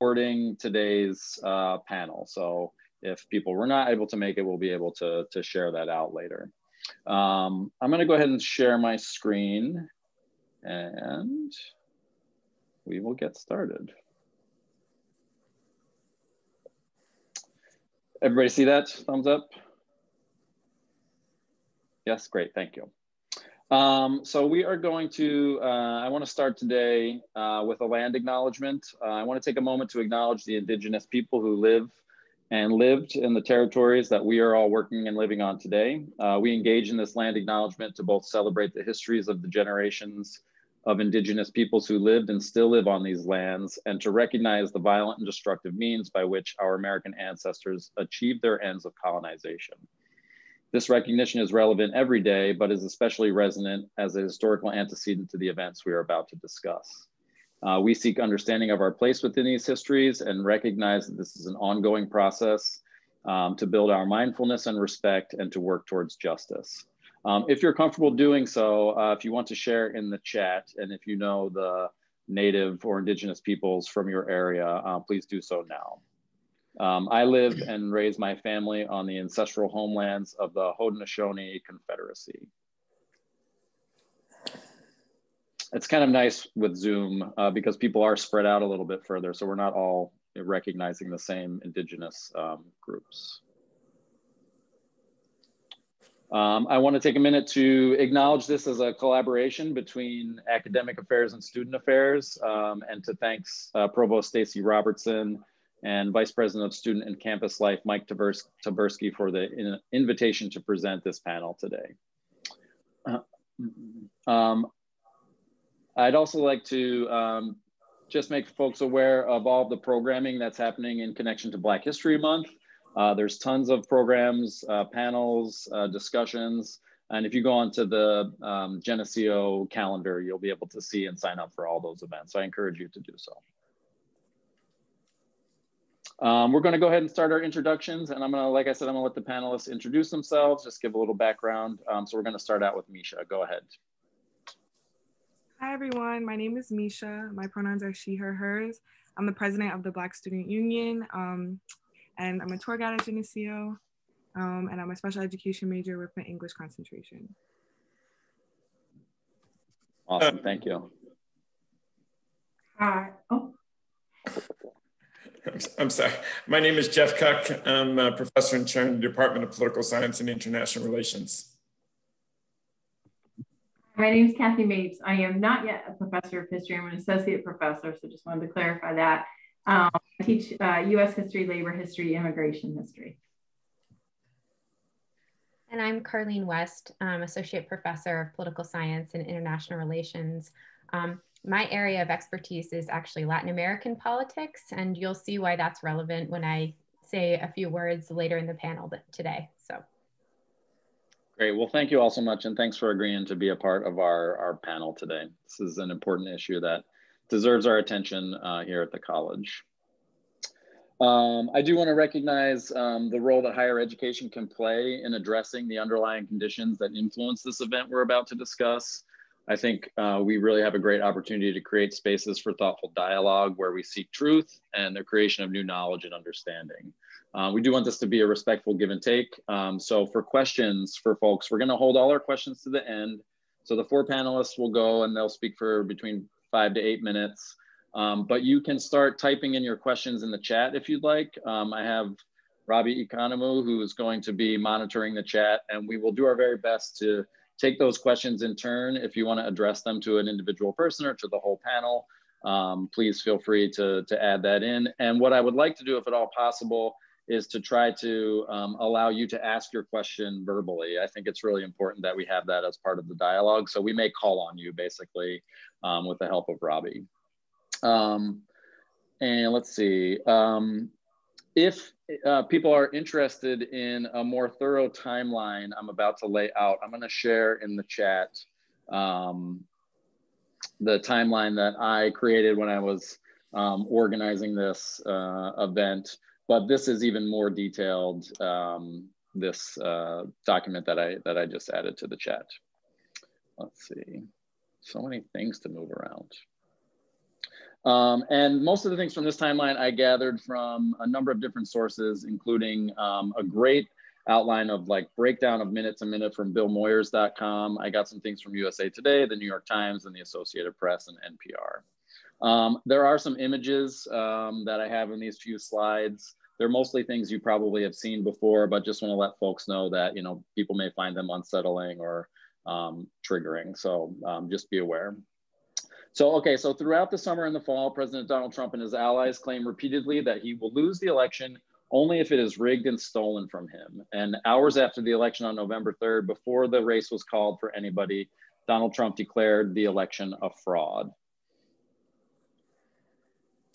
recording today's uh, panel. So if people were not able to make it, we'll be able to, to share that out later. Um, I'm gonna go ahead and share my screen and we will get started. Everybody see that? Thumbs up? Yes, great, thank you. Um, so we are going to, uh, I want to start today uh, with a land acknowledgement. Uh, I want to take a moment to acknowledge the indigenous people who live and lived in the territories that we are all working and living on today. Uh, we engage in this land acknowledgement to both celebrate the histories of the generations of indigenous peoples who lived and still live on these lands and to recognize the violent and destructive means by which our American ancestors achieved their ends of colonization. This recognition is relevant every day, but is especially resonant as a historical antecedent to the events we are about to discuss. Uh, we seek understanding of our place within these histories and recognize that this is an ongoing process um, to build our mindfulness and respect and to work towards justice. Um, if you're comfortable doing so, uh, if you want to share in the chat, and if you know the native or indigenous peoples from your area, uh, please do so now. Um, I live and raise my family on the ancestral homelands of the Haudenosaunee Confederacy. It's kind of nice with Zoom uh, because people are spread out a little bit further, so we're not all recognizing the same indigenous um, groups. Um, I want to take a minute to acknowledge this as a collaboration between academic affairs and student affairs, um, and to thanks uh, Provost Stacy Robertson and Vice President of Student and Campus Life, Mike Taberski, for the in invitation to present this panel today. Uh, um, I'd also like to um, just make folks aware of all the programming that's happening in connection to Black History Month. Uh, there's tons of programs, uh, panels, uh, discussions, and if you go onto the um, Geneseo calendar, you'll be able to see and sign up for all those events. So I encourage you to do so. Um, we're going to go ahead and start our introductions, and I'm going to, like I said, I'm going to let the panelists introduce themselves, just give a little background. Um, so we're going to start out with Misha. Go ahead. Hi, everyone. My name is Misha. My pronouns are she, her, hers. I'm the president of the Black Student Union, um, and I'm a tour guide at Geneseo, um, and I'm a special education major with an English concentration. Awesome. Thank you. Hi. Oh. I'm sorry. My name is Jeff Koch. I'm a professor in chair in the Department of Political Science and International Relations. My name is Kathy Mapes. I am not yet a professor of history. I'm an associate professor, so just wanted to clarify that. Um, I teach uh, U.S. history, labor history, immigration history. And I'm Karleen West, um, associate professor of political science and international relations. Um, my area of expertise is actually Latin American politics, and you'll see why that's relevant when I say a few words later in the panel today. So. Great. Well, thank you all so much, and thanks for agreeing to be a part of our, our panel today. This is an important issue that deserves our attention uh, here at the college. Um, I do want to recognize um, the role that higher education can play in addressing the underlying conditions that influence this event we're about to discuss. I think uh, we really have a great opportunity to create spaces for thoughtful dialogue where we seek truth and the creation of new knowledge and understanding. Uh, we do want this to be a respectful give and take. Um, so for questions for folks, we're gonna hold all our questions to the end. So the four panelists will go and they'll speak for between five to eight minutes. Um, but you can start typing in your questions in the chat if you'd like. Um, I have Robbie Economou who is going to be monitoring the chat and we will do our very best to take those questions in turn. If you want to address them to an individual person or to the whole panel, um, please feel free to, to add that in. And what I would like to do, if at all possible, is to try to um, allow you to ask your question verbally. I think it's really important that we have that as part of the dialogue. So we may call on you basically um, with the help of Robbie. Um, and let's see. Um, if uh, people are interested in a more thorough timeline I'm about to lay out, I'm going to share in the chat um, the timeline that I created when I was um, organizing this uh, event. But this is even more detailed, um, this uh, document that I, that I just added to the chat. Let's see, so many things to move around. Um, and most of the things from this timeline I gathered from a number of different sources, including um, a great outline of like breakdown of minute to minute from billmoyers.com. I got some things from USA Today, the New York Times, and the Associated Press and NPR. Um, there are some images um, that I have in these few slides. They're mostly things you probably have seen before, but just want to let folks know that, you know, people may find them unsettling or um, triggering. So um, just be aware. So, okay, so throughout the summer and the fall, President Donald Trump and his allies claim repeatedly that he will lose the election only if it is rigged and stolen from him. And hours after the election on November 3rd, before the race was called for anybody, Donald Trump declared the election a fraud.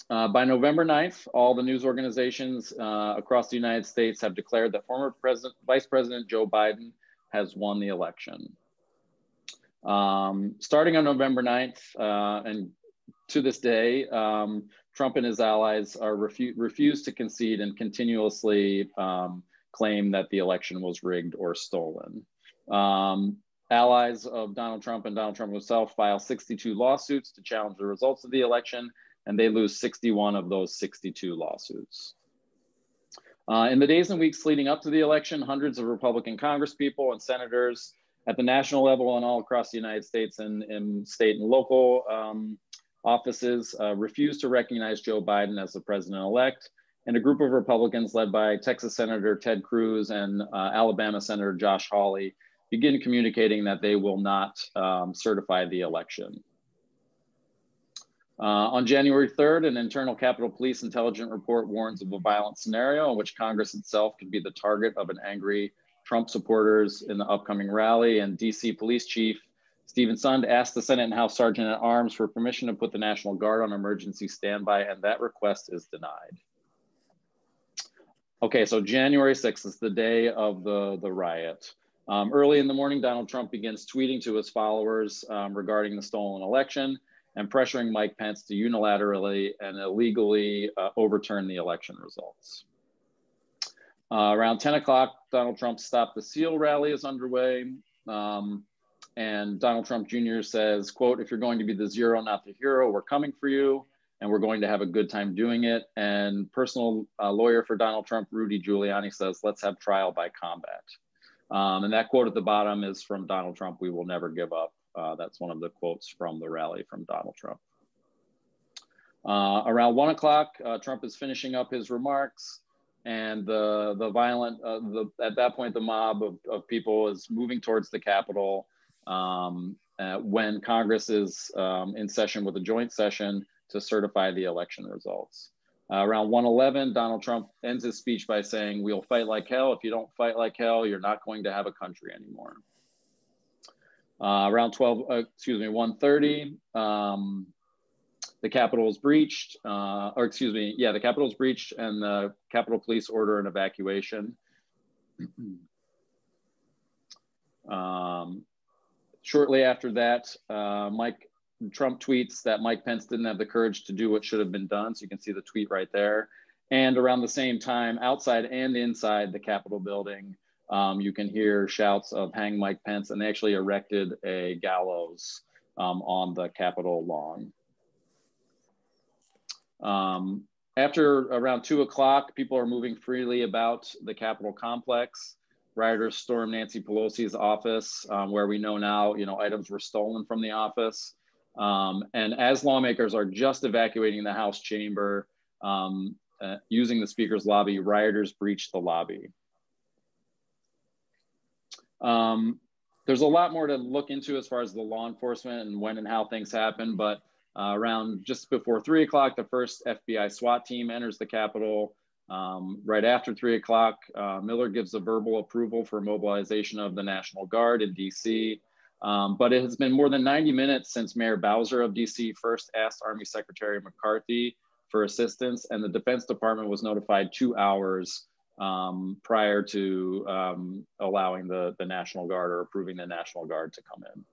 Uh, by November 9th, all the news organizations uh, across the United States have declared that former President, Vice President Joe Biden has won the election. Um, starting on November 9th uh, and to this day, um, Trump and his allies are refu- refuse to concede and continuously um, claim that the election was rigged or stolen. Um, allies of Donald Trump and Donald Trump himself file 62 lawsuits to challenge the results of the election, and they lose 61 of those 62 lawsuits. Uh, in the days and weeks leading up to the election, hundreds of Republican congresspeople and senators at the national level and all across the United States and, and state and local um, offices uh, refused to recognize Joe Biden as the president-elect. And a group of Republicans led by Texas Senator Ted Cruz and uh, Alabama Senator Josh Hawley begin communicating that they will not um, certify the election. Uh, on January 3rd, an internal Capitol Police intelligence report warns of a violent scenario in which Congress itself could be the target of an angry Trump supporters in the upcoming rally. And DC Police Chief Steven Sund asked the Senate and House Sergeant at Arms for permission to put the National Guard on emergency standby, and that request is denied. Okay, so January 6th is the day of the, the riot. Um, early in the morning, Donald Trump begins tweeting to his followers um, regarding the stolen election and pressuring Mike Pence to unilaterally and illegally uh, overturn the election results. Uh, around 10 o'clock, Donald Trump stopped the Steal rally is underway. Um, and Donald Trump Jr. says, quote, if you're going to be the zero, not the hero, we're coming for you and we're going to have a good time doing it. And personal uh, lawyer for Donald Trump, Rudy Giuliani says, let's have trial by combat. Um, and that quote at the bottom is from Donald Trump, we will never give up. Uh, that's one of the quotes from the rally from Donald Trump. Uh, around one o'clock, uh, Trump is finishing up his remarks and the, the violent, uh, the, at that point, the mob of, of people is moving towards the Capitol um, uh, when Congress is um, in session with a joint session to certify the election results. Uh, around 111, Donald Trump ends his speech by saying, we'll fight like hell. If you don't fight like hell, you're not going to have a country anymore. Uh, around 12, uh, excuse me, 130, um, the Capitol is breached, uh, or excuse me, yeah, the Capitol is breached and the Capitol Police order an evacuation. um, Shortly after that, uh, Mike Trump tweets that Mike Pence didn't have the courage to do what should have been done. So you can see the tweet right there. And around the same time, outside and inside the Capitol building, um, you can hear shouts of hang Mike Pence, and they actually erected a gallows um, on the Capitol lawn. Um, after around two o'clock, people are moving freely about the Capitol complex rioters stormed Nancy Pelosi's office, um, where we know now, you know, items were stolen from the office. Um, and as lawmakers are just evacuating the House chamber um, uh, using the Speaker's lobby, rioters breached the lobby. Um, there's a lot more to look into as far as the law enforcement and when and how things happen, but uh, around just before three o'clock, the first FBI SWAT team enters the Capitol. Um, right after three o'clock, uh, Miller gives a verbal approval for mobilization of the National Guard in DC. Um, but it has been more than 90 minutes since Mayor Bowser of DC first asked Army Secretary McCarthy for assistance, and the Defense Department was notified two hours um, prior to um, allowing the, the National Guard or approving the National Guard to come in.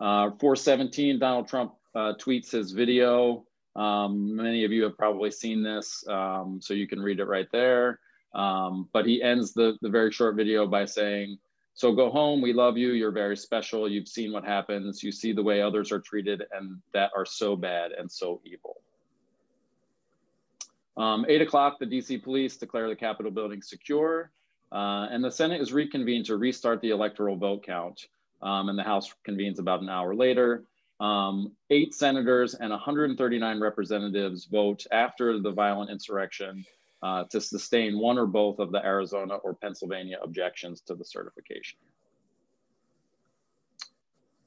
Uh, 417, Donald Trump uh, tweets his video um, many of you have probably seen this, um, so you can read it right there. Um, but he ends the, the very short video by saying, So go home. We love you. You're very special. You've seen what happens. You see the way others are treated and that are so bad and so evil. Um, eight o'clock, the DC police declare the Capitol building secure. Uh, and the Senate is reconvened to restart the electoral vote count. Um, and the House convenes about an hour later. Um, eight senators and 139 representatives vote after the violent insurrection uh, to sustain one or both of the Arizona or Pennsylvania objections to the certification.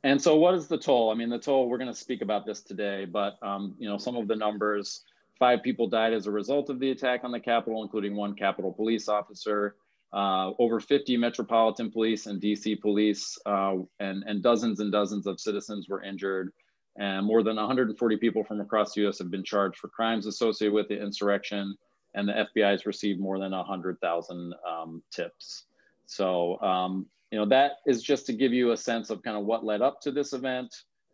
And so what is the toll? I mean, the toll, we're gonna speak about this today, but um, you know, some of the numbers, five people died as a result of the attack on the Capitol, including one Capitol police officer, uh, over 50 Metropolitan Police and DC Police, uh, and, and dozens and dozens of citizens were injured. And more than 140 people from across the US have been charged for crimes associated with the insurrection and the FBI has received more than 100,000 um, tips. So, um, you know, that is just to give you a sense of kind of what led up to this event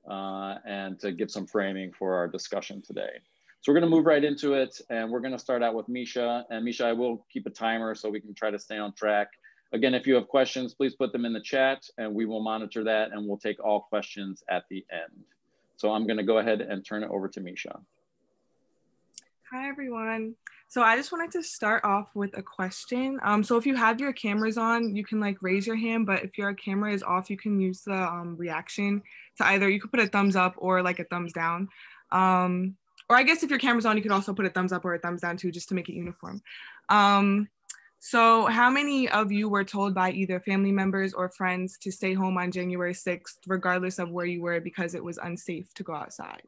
uh, and to give some framing for our discussion today. So we're gonna move right into it and we're gonna start out with Misha. And Misha, I will keep a timer so we can try to stay on track. Again, if you have questions, please put them in the chat and we will monitor that and we'll take all questions at the end. So I'm gonna go ahead and turn it over to Misha. Hi, everyone. So I just wanted to start off with a question. Um, so if you have your cameras on, you can like raise your hand, but if your camera is off, you can use the um, reaction to either, you could put a thumbs up or like a thumbs down. Um, or I guess if your camera's on, you could also put a thumbs up or a thumbs down too, just to make it uniform. Um, so how many of you were told by either family members or friends to stay home on January 6th, regardless of where you were because it was unsafe to go outside?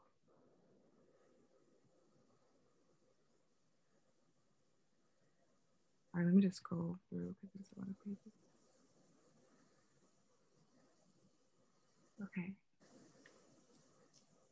All right, let me just scroll through because there's a lot of pages. Okay.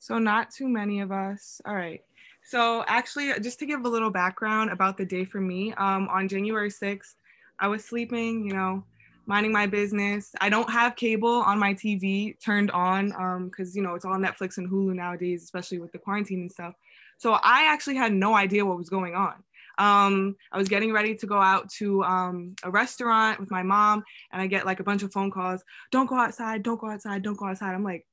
So not too many of us. All right. So actually, just to give a little background about the day for me, um, on January 6th, I was sleeping, you know, minding my business. I don't have cable on my TV turned on because, um, you know, it's all Netflix and Hulu nowadays, especially with the quarantine and stuff. So I actually had no idea what was going on. Um, I was getting ready to go out to um, a restaurant with my mom, and I get like a bunch of phone calls. Don't go outside. Don't go outside. Don't go outside. I'm like,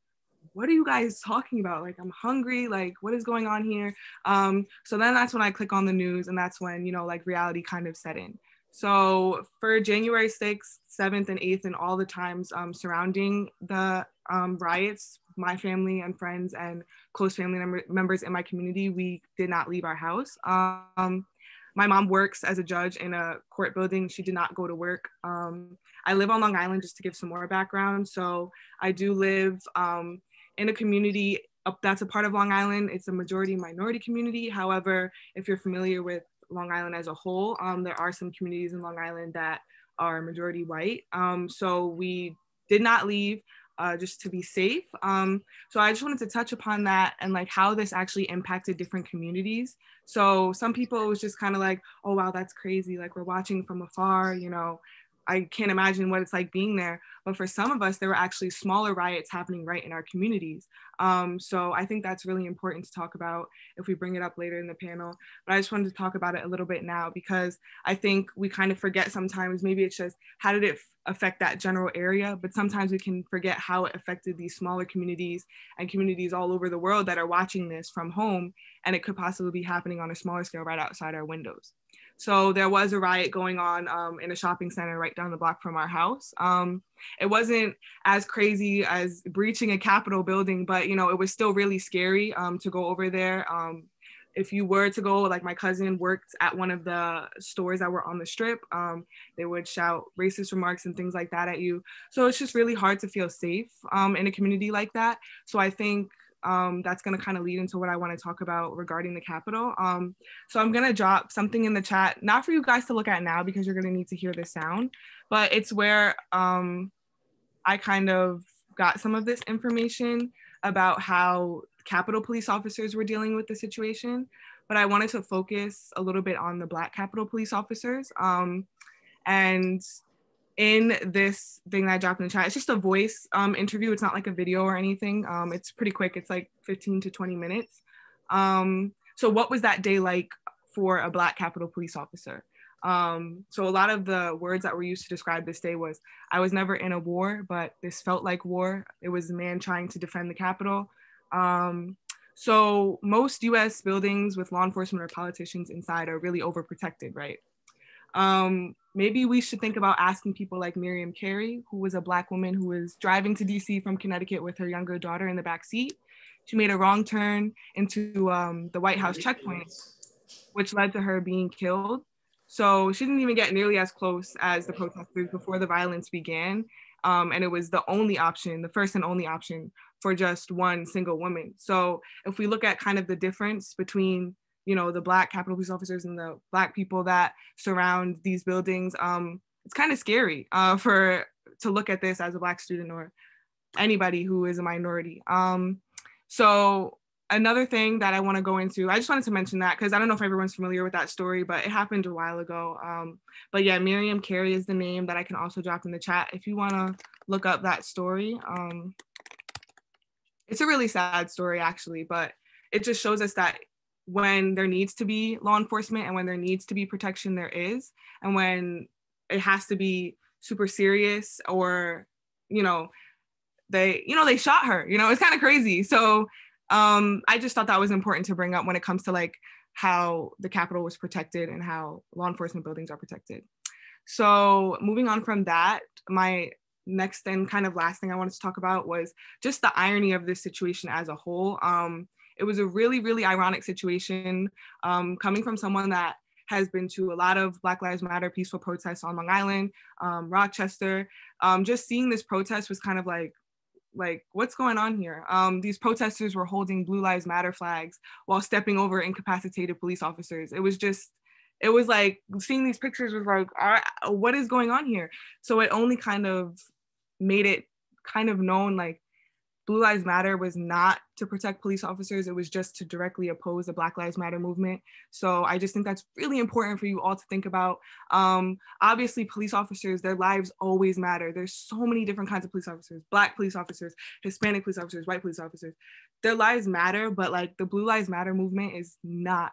what are you guys talking about? Like, I'm hungry. Like, what is going on here? Um, so then that's when I click on the news, and that's when you know, like, reality kind of set in. So for January 6th, 7th, and 8th, and all the times um, surrounding the um, riots, my family and friends and close family mem- members in my community, we did not leave our house. Um, my mom works as a judge in a court building. She did not go to work. Um, I live on Long Island just to give some more background. So I do live um, in a community that's a part of Long Island. It's a majority minority community. However, if you're familiar with Long Island as a whole, um, there are some communities in Long Island that are majority white. Um, so we did not leave uh, just to be safe. Um, so I just wanted to touch upon that and like how this actually impacted different communities. So some people was just kind of like, oh wow, that's crazy. Like we're watching from afar, you know, I can't imagine what it's like being there. But for some of us, there were actually smaller riots happening right in our communities. Um, so I think that's really important to talk about if we bring it up later in the panel. But I just wanted to talk about it a little bit now because I think we kind of forget sometimes, maybe it's just how did it affect that general area? But sometimes we can forget how it affected these smaller communities and communities all over the world that are watching this from home. And it could possibly be happening on a smaller scale right outside our windows. So there was a riot going on um, in a shopping center right down the block from our house. Um, it wasn't as crazy as breaching a Capitol building, but you know it was still really scary um, to go over there. Um, if you were to go, like my cousin worked at one of the stores that were on the strip, um, they would shout racist remarks and things like that at you. So it's just really hard to feel safe um, in a community like that. So I think um, that's going to kind of lead into what I want to talk about regarding the Capitol. Um, so I'm going to drop something in the chat, not for you guys to look at now because you're going to need to hear the sound, but it's where um, I kind of got some of this information about how Capitol police officers were dealing with the situation. But I wanted to focus a little bit on the Black Capitol police officers. Um, and in this thing that I dropped in the chat. It's just a voice um, interview. It's not like a video or anything. Um, it's pretty quick. It's like 15 to 20 minutes. Um, so what was that day like for a Black Capitol police officer? Um, so a lot of the words that were used to describe this day was, I was never in a war, but this felt like war. It was a man trying to defend the Capitol. Um, so most US buildings with law enforcement or politicians inside are really overprotected, right? Um, maybe we should think about asking people like Miriam Carey, who was a Black woman who was driving to DC from Connecticut with her younger daughter in the back seat. She made a wrong turn into um, the White House checkpoint, which led to her being killed. So she didn't even get nearly as close as the protesters before the violence began. Um, and it was the only option, the first and only option for just one single woman. So if we look at kind of the difference between you know the black capitol police officers and the black people that surround these buildings um, it's kind of scary uh, for to look at this as a black student or anybody who is a minority. Um, so another thing that i want to go into i just wanted to mention that because i don't know if everyone's familiar with that story but it happened a while ago um, but yeah miriam carey is the name that i can also drop in the chat if you want to look up that story um, it's a really sad story actually but it just shows us that when there needs to be law enforcement and when there needs to be protection, there is. And when it has to be super serious or, you know, they, you know, they shot her, you know, it's kind of crazy. So um, I just thought that was important to bring up when it comes to like how the Capitol was protected and how law enforcement buildings are protected. So moving on from that, my next and kind of last thing I wanted to talk about was just the irony of this situation as a whole. Um, it was a really, really ironic situation um, coming from someone that has been to a lot of Black Lives Matter peaceful protests on Long Island, um, Rochester. Um, just seeing this protest was kind of like, like what's going on here? Um, these protesters were holding Blue Lives Matter flags while stepping over incapacitated police officers. It was just, it was like seeing these pictures was like, what is going on here? So it only kind of made it kind of known like Blue Lives Matter was not to protect police officers, it was just to directly oppose the Black Lives Matter movement. So I just think that's really important for you all to think about. Um, obviously, police officers, their lives always matter. There's so many different kinds of police officers Black police officers, Hispanic police officers, white police officers. Their lives matter, but like the Blue Lives Matter movement is not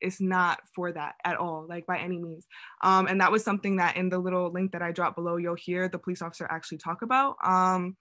it's not for that at all, like by any means. Um, and that was something that in the little link that I dropped below, you'll hear the police officer actually talk about. Um,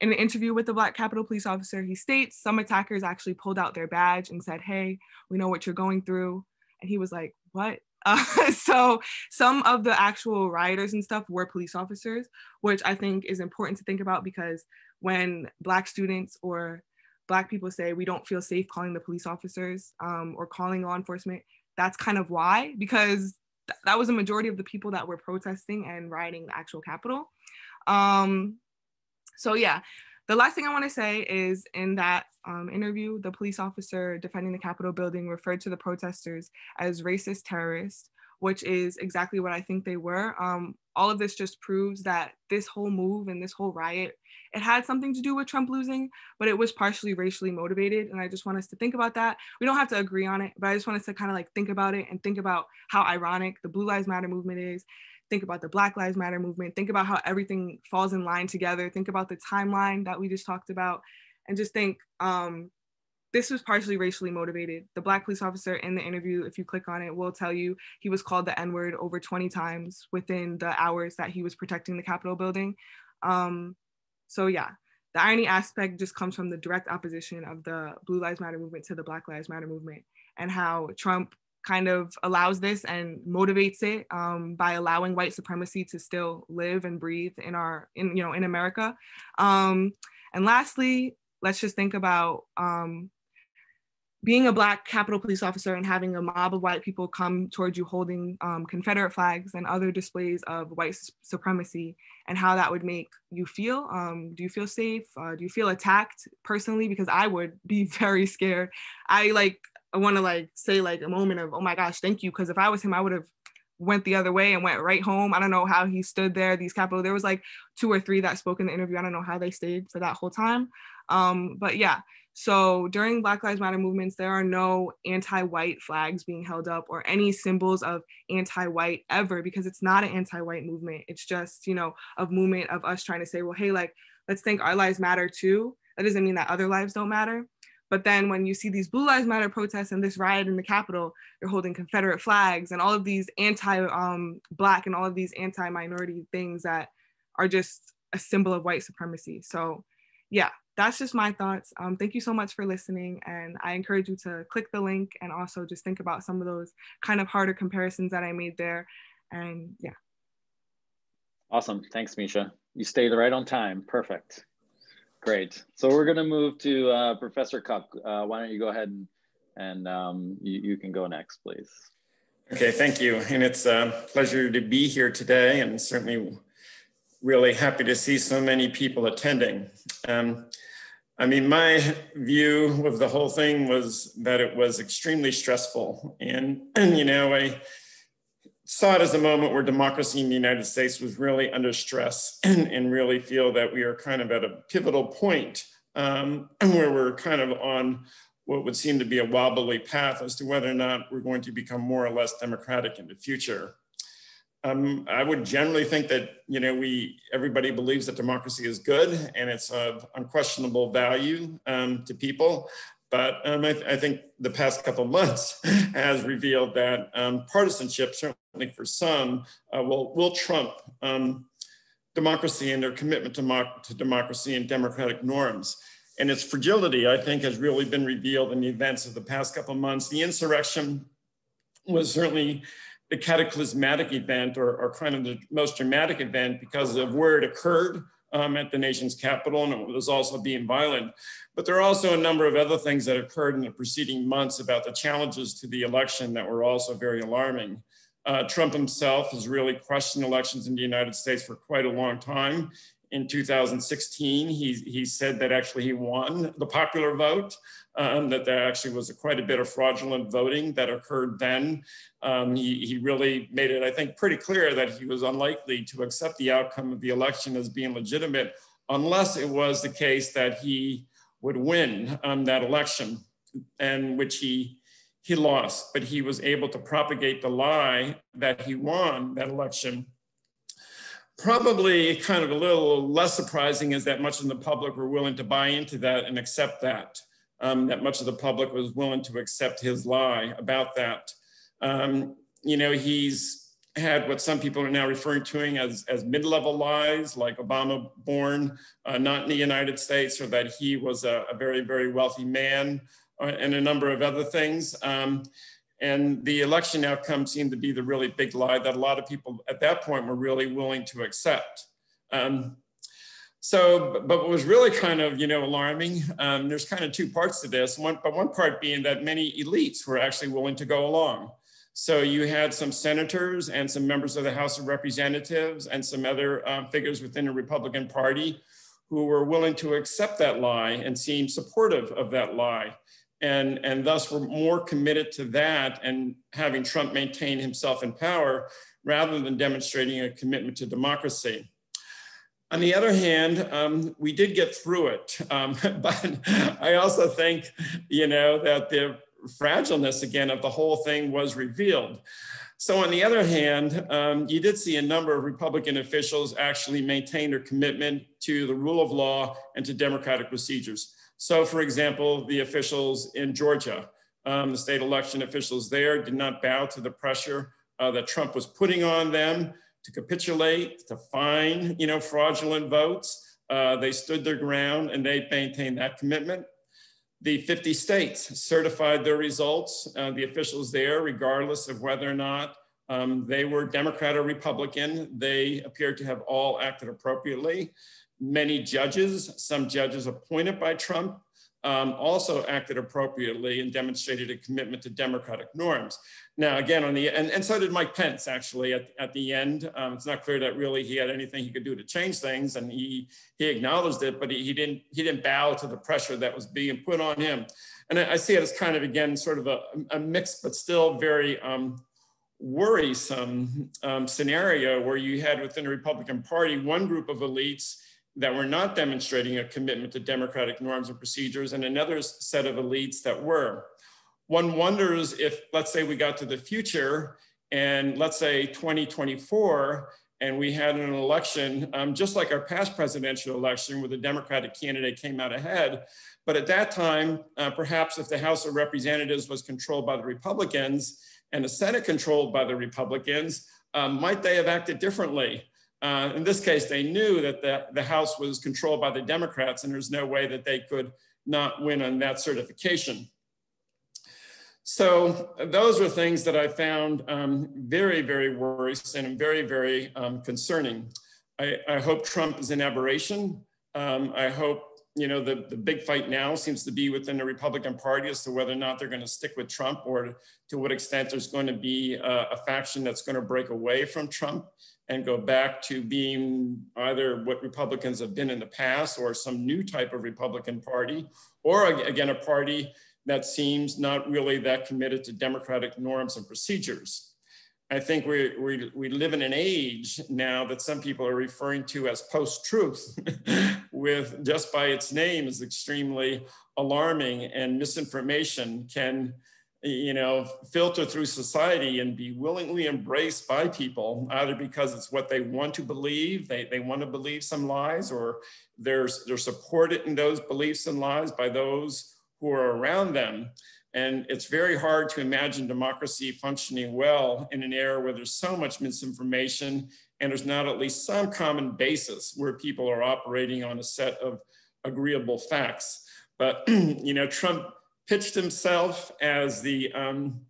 in an interview with the Black Capitol Police officer, he states some attackers actually pulled out their badge and said, Hey, we know what you're going through. And he was like, What? Uh, so some of the actual rioters and stuff were police officers, which I think is important to think about because when Black students or Black people say we don't feel safe calling the police officers um, or calling law enforcement, that's kind of why, because th- that was a majority of the people that were protesting and rioting the actual Capitol. Um, so yeah, the last thing I want to say is in that um, interview, the police officer defending the Capitol building referred to the protesters as racist terrorists, which is exactly what I think they were. Um, all of this just proves that this whole move and this whole riot, it had something to do with Trump losing, but it was partially racially motivated. And I just want us to think about that. We don't have to agree on it, but I just want us to kind of like think about it and think about how ironic the Blue Lives Matter movement is think about the Black Lives Matter movement, think about how everything falls in line together, think about the timeline that we just talked about, and just think um, this was partially racially motivated. The Black police officer in the interview, if you click on it, will tell you he was called the N word over 20 times within the hours that he was protecting the Capitol building. Um, so, yeah, the irony aspect just comes from the direct opposition of the Blue Lives Matter movement to the Black Lives Matter movement and how Trump kind of allows this and motivates it um, by allowing white supremacy to still live and breathe in our in you know in America. Um, and lastly, let's just think about um, being a black Capitol police officer and having a mob of white people come towards you holding um, Confederate flags and other displays of white supremacy and how that would make you feel. Um, do you feel safe? Uh, do you feel attacked personally? Because I would be very scared. I like I want to like say like a moment of oh my gosh, thank you. Because if I was him, I would have went the other way and went right home. I don't know how he stood there. These capital, there was like two or three that spoke in the interview. I don't know how they stayed for that whole time. Um, but yeah, so during Black Lives Matter movements, there are no anti-white flags being held up or any symbols of anti-white ever because it's not an anti-white movement. It's just, you know, a movement of us trying to say, well, hey, like, let's think our lives matter too. That doesn't mean that other lives don't matter But then when you see these Blue Lives Matter protests and this riot in the Capitol, they're holding Confederate flags and all of these anti-black um, and all of these anti-minority things that are just a symbol of white supremacy. So yeah, that's just my thoughts. Um, thank you so much for listening. And I encourage you to click the link and also just think about some of those kind of harder comparisons that I made there. And yeah. Awesome. Thanks, Misha. You stayed right on time. Perfect. Great. So we're going to move to uh, Professor Koch. Uh, why don't you go ahead and, and um, you, you can go next, please. Okay, thank you. And it's a pleasure to be here today and certainly really happy to see so many people attending. Um, I mean, my view of the whole thing was that it was extremely stressful. And, and you know, I saw it as a moment where democracy in the United States was really under stress and, and really feel that we are kind of at a pivotal point um, where we're kind of on what would seem to be a wobbly path as to whether or not we're going to become more or less democratic in the future. Um, I would generally think that you know we everybody believes that democracy is good and it's of unquestionable value um, to people. But um, I, th I, think the past couple months has revealed that um, partisanship, certainly for some, uh, will, will trump um, democracy and their commitment to, to democracy and democratic norms. And its fragility, I think, has really been revealed in the events of the past couple months. The insurrection was certainly the cataclysmatic event or, or kind of the most dramatic event because of where it occurred um, at the nation's capital, and it was also being violent. But there are also a number of other things that occurred in the preceding months about the challenges to the election that were also very alarming. Uh, Trump himself has really questioned elections in the United States for quite a long time. In 2016, he, he said that actually he won the popular vote, um, that there actually was a, quite a bit of fraudulent voting that occurred then. Um, he, he really made it, I think, pretty clear that he was unlikely to accept the outcome of the election as being legitimate unless it was the case that he would win um, that election, and which he he lost, but he was able to propagate the lie that he won that election. Probably kind of a little less surprising is that much of the public were willing to buy into that and accept that. Um, that much of the public was willing to accept his lie about that. Um, you know, he's had what some people are now referring to as, as mid-level lies, like Obama born uh, not in the United States, or that he was a, a very, very wealthy man, uh, and a number of other things. Um, and the election outcome seemed to be the really big lie that a lot of people at that point were really willing to accept. Um, so, but what was really kind of, you know, alarming, um, there's kind of two parts to this, one, but one part being that many elites were actually willing to go along. So you had some senators and some members of the House of Representatives and some other um, figures within the Republican Party who were willing to accept that lie and seem supportive of that lie. And, and thus were more committed to that and having Trump maintain himself in power rather than demonstrating a commitment to democracy. On the other hand, um, we did get through it, um, but I also think, you know, that the fragileness again of the whole thing was revealed. So on the other hand, um, you did see a number of Republican officials actually maintain their commitment to the rule of law and to democratic procedures. So for example, the officials in Georgia, um, the state election officials there did not bow to the pressure uh, that Trump was putting on them to capitulate, to fine, you know, fraudulent votes. Uh, they stood their ground and they maintained that commitment. The 50 states certified their results, uh, the officials there, regardless of whether or not um, they were Democrat or Republican, they appeared to have all acted appropriately. Many judges, some judges appointed by Trump, um, also acted appropriately and demonstrated a commitment to democratic norms. Now, again, on the and, and so did Mike Pence actually at, at the end. Um, it's not clear that really he had anything he could do to change things, and he he acknowledged it, but he, he didn't he didn't bow to the pressure that was being put on him. And I, I see it as kind of again sort of a, a mixed but still very um, worrisome um, scenario where you had within the Republican Party one group of elites that were not demonstrating a commitment to democratic norms and procedures, and another set of elites that were. One wonders if, let's say, we got to the future and let's say 2024, and we had an election, um, just like our past presidential election, where the Democratic candidate came out ahead. But at that time, uh, perhaps if the House of Representatives was controlled by the Republicans and the Senate controlled by the Republicans, um, might they have acted differently? Uh, in this case, they knew that the, the House was controlled by the Democrats, and there's no way that they could not win on that certification. So those are things that I found um, very, very worrisome and very, very um, concerning. I, I, hope Trump is an aberration. Um, I hope, you know, the, the big fight now seems to be within the Republican Party as to whether or not they're going to stick with Trump or to what extent there's going to be a, a faction that's going to break away from Trump and go back to being either what Republicans have been in the past or some new type of Republican Party, or again, a party that seems not really that committed to democratic norms and procedures. I think we, we, we live in an age now that some people are referring to as post-truth, with just by its name is extremely alarming and misinformation can you know, filter through society and be willingly embraced by people, either because it's what they want to believe, they, they want to believe some lies, or they're, they're supported in those beliefs and lies by those who are around them. And it's very hard to imagine democracy functioning well in an era where there's so much misinformation and there's not at least some common basis where people are operating on a set of agreeable facts. But, you know, Trump pitched himself as the, um,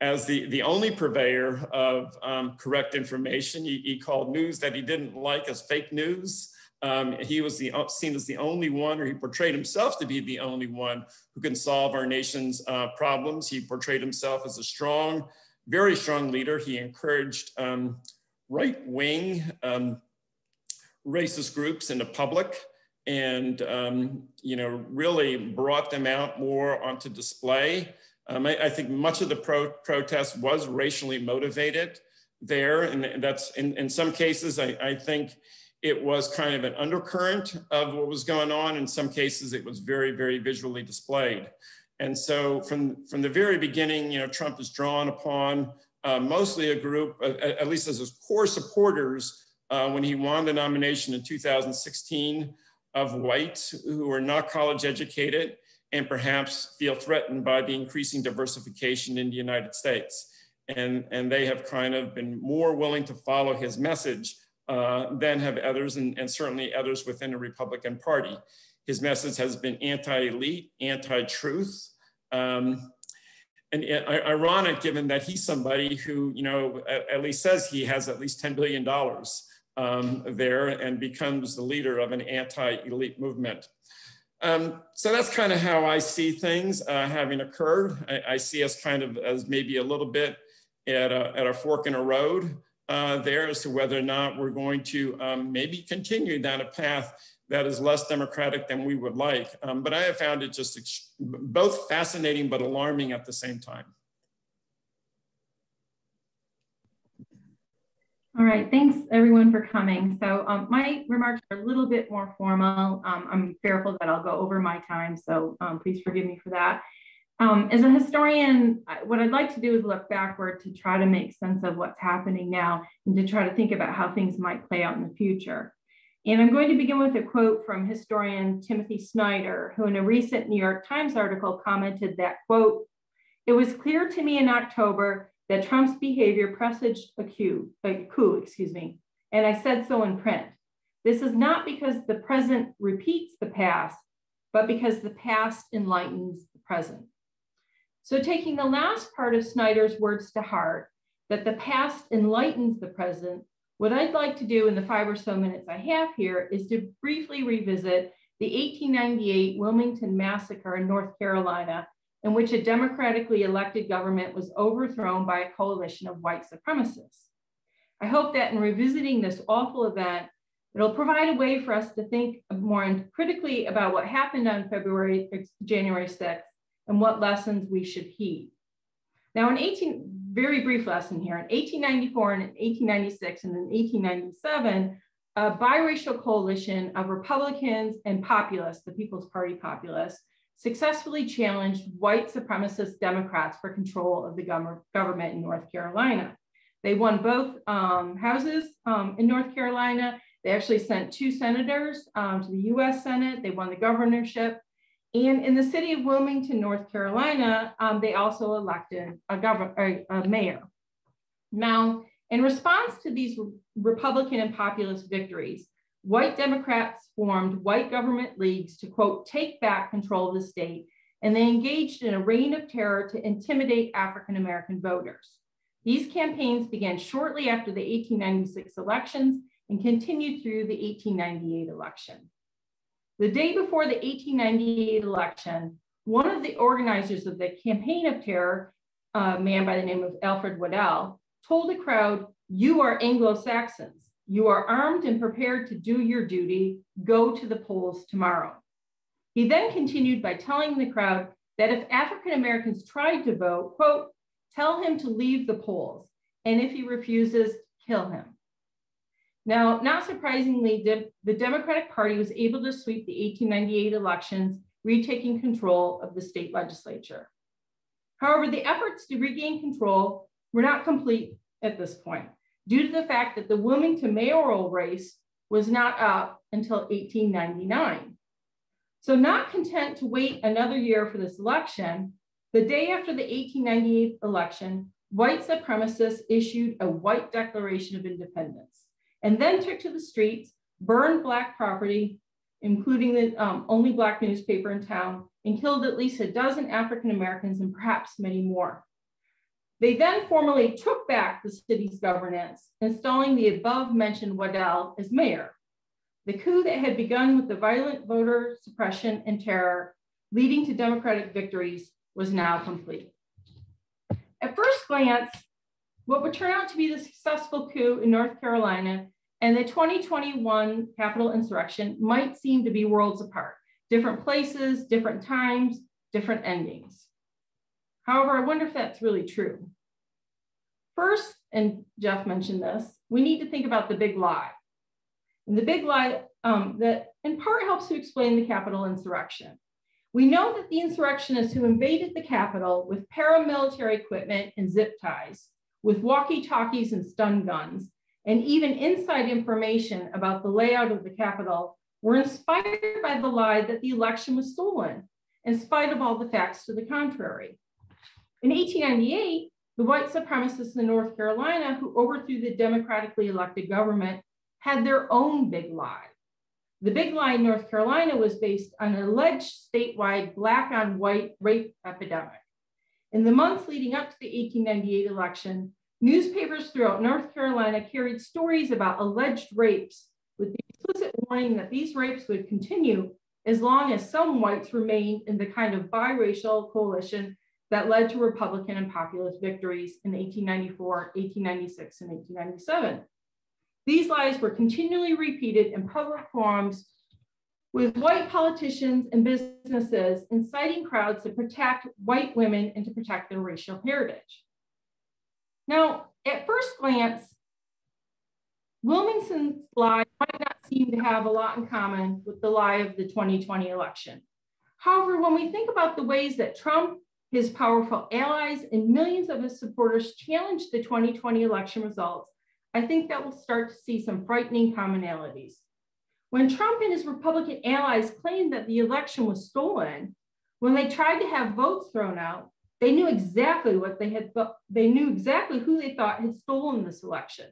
as the, the only purveyor of um, correct information. He, he, called news that he didn't like as fake news. Um, he was the, seen as the only one, or he portrayed himself to be the only one who can solve our nation's uh, problems. He portrayed himself as a strong, very strong leader. He encouraged um, right-wing um, racist groups in the public and um, you know really brought them out more onto display. Um, I, I, think much of the pro protest was racially motivated there, and that's in, in some cases I, I think it was kind of an undercurrent of what was going on. In some cases, it was very, very visually displayed. And so from, from the very beginning, you know, Trump is drawn upon uh, mostly a group, uh, at least as his core supporters, uh, when he won the nomination in 2016 of whites who are not college educated and perhaps feel threatened by the increasing diversification in the United States. And, and they have kind of been more willing to follow his message uh, than have others, and, and, certainly others within the Republican Party. His message has been anti-elite, anti-truth, um, and ironic given that he's somebody who, you know, at, at least says he has at least $10 billion um, there and becomes the leader of an anti-elite movement. Um, so that's kind of how I see things uh, having occurred. I, I, see us kind of as maybe a little bit at a, at a fork in a road uh, there as to whether or not we're going to um, maybe continue down a path that is less democratic than we would like. Um, but I have found it just both fascinating but alarming at the same time. All right, thanks everyone for coming. So um, my remarks are a little bit more formal. Um, I'm fearful that I'll go over my time, so um, please forgive me for that. Um, as a historian, what I'd like to do is look backward to try to make sense of what's happening now and to try to think about how things might play out in the future. And I'm going to begin with a quote from historian Timothy Snyder, who in a recent New York Times article commented that, quote, it was clear to me in October that Trump's behavior presaged a coup, a coup, excuse me, and I said so in print. This is not because the present repeats the past, but because the past enlightens the present. So taking the last part of Snyder's words to heart, that the past enlightens the present, what I'd like to do in the five or so minutes I have here is to briefly revisit the 1898 Wilmington Massacre in North Carolina, in which a democratically elected government was overthrown by a coalition of white supremacists. I hope that in revisiting this awful event, it'll provide a way for us to think more critically about what happened on February, January 6th, and what lessons we should heed. Now in 18, very brief lesson here, in 1894 and in 1896 and in 1897, a biracial coalition of Republicans and populists, the People's Party populists, successfully challenged white supremacist Democrats for control of the government in North Carolina. They won both um, houses um, in North Carolina. They actually sent two senators um, to the US Senate. They won the governorship. And in the city of Wilmington, North Carolina, um, they also elected a, governor, a mayor. Now, in response to these Republican and populist victories, white Democrats formed white government leagues to, quote, take back control of the state, and they engaged in a reign of terror to intimidate African American voters. These campaigns began shortly after the 1896 elections and continued through the 1898 election. The day before the 1898 election, one of the organizers of the Campaign of Terror, a man by the name of Alfred Waddell, told the crowd, you are Anglo-Saxons. You are armed and prepared to do your duty. Go to the polls tomorrow. He then continued by telling the crowd that if African Americans tried to vote, quote, tell him to leave the polls. And if he refuses, kill him. Now, not surprisingly, the Democratic Party was able to sweep the 1898 elections, retaking control of the state legislature. However, the efforts to regain control were not complete at this point due to the fact that the Wilmington mayoral race was not up until 1899. So not content to wait another year for this election, the day after the 1898 election, white supremacists issued a white declaration of independence and then took to the streets, burned black property, including the um, only black newspaper in town, and killed at least a dozen African Americans and perhaps many more. They then formally took back the city's governance, installing the above mentioned Waddell as mayor. The coup that had begun with the violent voter suppression and terror, leading to Democratic victories, was now complete. At first glance, what would turn out to be the successful coup in North Carolina and the 2021 Capitol insurrection might seem to be worlds apart, different places, different times, different endings. However, I wonder if that's really true. First, and Jeff mentioned this, we need to think about the big lie. And the big lie um, that in part helps to explain the Capitol insurrection. We know that the insurrectionists who invaded the Capitol with paramilitary equipment and zip ties, with walkie-talkies and stun guns, and even inside information about the layout of the Capitol were inspired by the lie that the election was stolen, in spite of all the facts to the contrary. In 1898, the white supremacists in North Carolina who overthrew the democratically elected government had their own big lie. The big lie in North Carolina was based on an alleged statewide black on white rape epidemic. In the months leading up to the 1898 election, newspapers throughout North Carolina carried stories about alleged rapes with the explicit warning that these rapes would continue as long as some whites remained in the kind of biracial coalition that led to Republican and populist victories in 1894, 1896, and 1897. These lies were continually repeated in public forums with white politicians and businesses inciting crowds to protect white women and to protect their racial heritage. Now, at first glance, Wilmington's lie might not seem to have a lot in common with the lie of the 2020 election. However, when we think about the ways that Trump his powerful allies and millions of his supporters challenged the 2020 election results, I think that we'll start to see some frightening commonalities. When Trump and his Republican allies claimed that the election was stolen, when they tried to have votes thrown out, they knew exactly what they had, they knew exactly who they thought had stolen this election.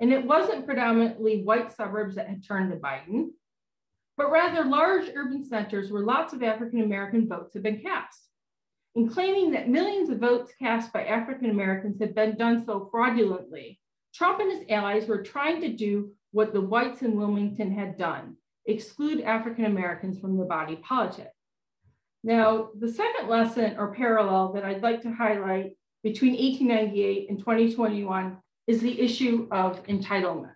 And it wasn't predominantly white suburbs that had turned to Biden, but rather large urban centers where lots of African-American votes had been cast in claiming that millions of votes cast by African Americans had been done so fraudulently, Trump and his allies were trying to do what the whites in Wilmington had done, exclude African Americans from the body politic. Now, the second lesson or parallel that I'd like to highlight between 1898 and 2021 is the issue of entitlement.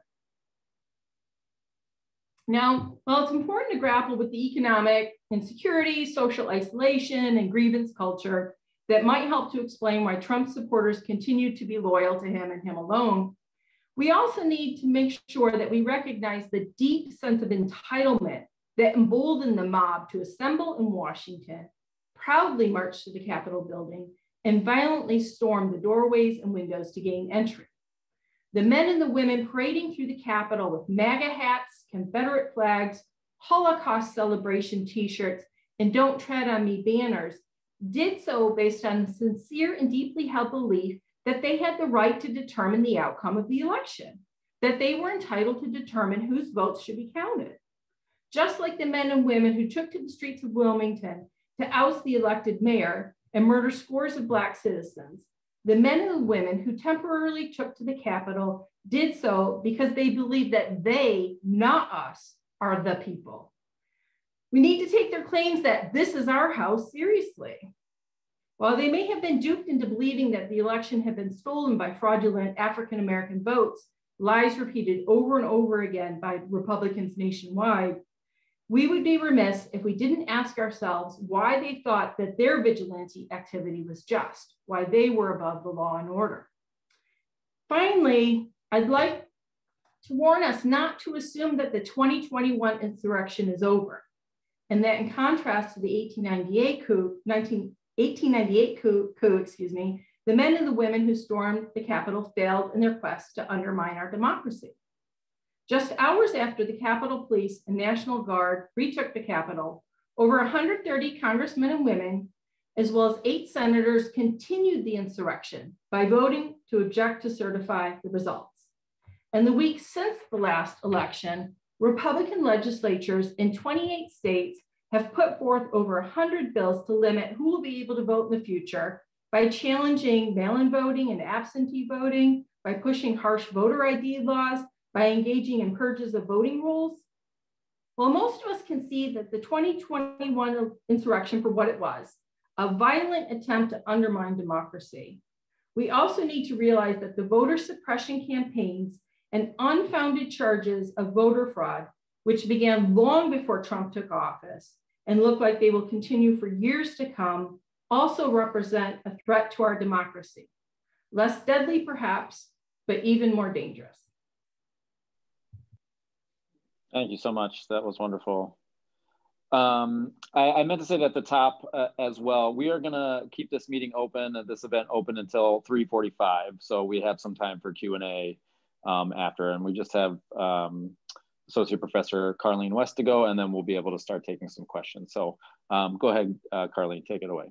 Now, while it's important to grapple with the economic insecurity, social isolation, and grievance culture that might help to explain why Trump supporters continue to be loyal to him and him alone, we also need to make sure that we recognize the deep sense of entitlement that emboldened the mob to assemble in Washington, proudly march to the Capitol building, and violently storm the doorways and windows to gain entry. The men and the women parading through the Capitol with MAGA hats, Confederate flags, Holocaust celebration t-shirts, and Don't Tread on Me banners did so based on sincere and deeply held belief that they had the right to determine the outcome of the election, that they were entitled to determine whose votes should be counted. Just like the men and women who took to the streets of Wilmington to oust the elected mayor and murder scores of Black citizens, the men and women who temporarily took to the Capitol did so because they believed that they, not us, are the people. We need to take their claims that this is our house seriously. While they may have been duped into believing that the election had been stolen by fraudulent African American votes, lies repeated over and over again by Republicans nationwide, we would be remiss if we didn't ask ourselves why they thought that their vigilante activity was just, why they were above the law and order. Finally, I'd like to warn us not to assume that the 2021 insurrection is over, and that in contrast to the 1898 coup, 19, 1898 coup, coup, excuse me, the men and the women who stormed the Capitol failed in their quest to undermine our democracy. Just hours after the Capitol Police and National Guard retook the Capitol, over 130 congressmen and women, as well as eight senators, continued the insurrection by voting to object to certify the results. And the week since the last election, Republican legislatures in 28 states have put forth over 100 bills to limit who will be able to vote in the future by challenging mail-in voting and absentee voting, by pushing harsh voter ID laws, by engaging in purges of voting rules. Well, most of us can see that the 2021 insurrection for what it was, a violent attempt to undermine democracy. We also need to realize that the voter suppression campaigns and unfounded charges of voter fraud, which began long before Trump took office, and look like they will continue for years to come, also represent a threat to our democracy. Less deadly, perhaps, but even more dangerous. Thank you so much. That was wonderful. Um, I, I, meant to say that at the top uh, as well, we are gonna keep this meeting open, uh, this event open until 3.45. So we have some time for Q&A um, after, and we just have um, Associate Professor Karleen West to go, and then we'll be able to start taking some questions. So um, go ahead, uh, Karleen, take it away.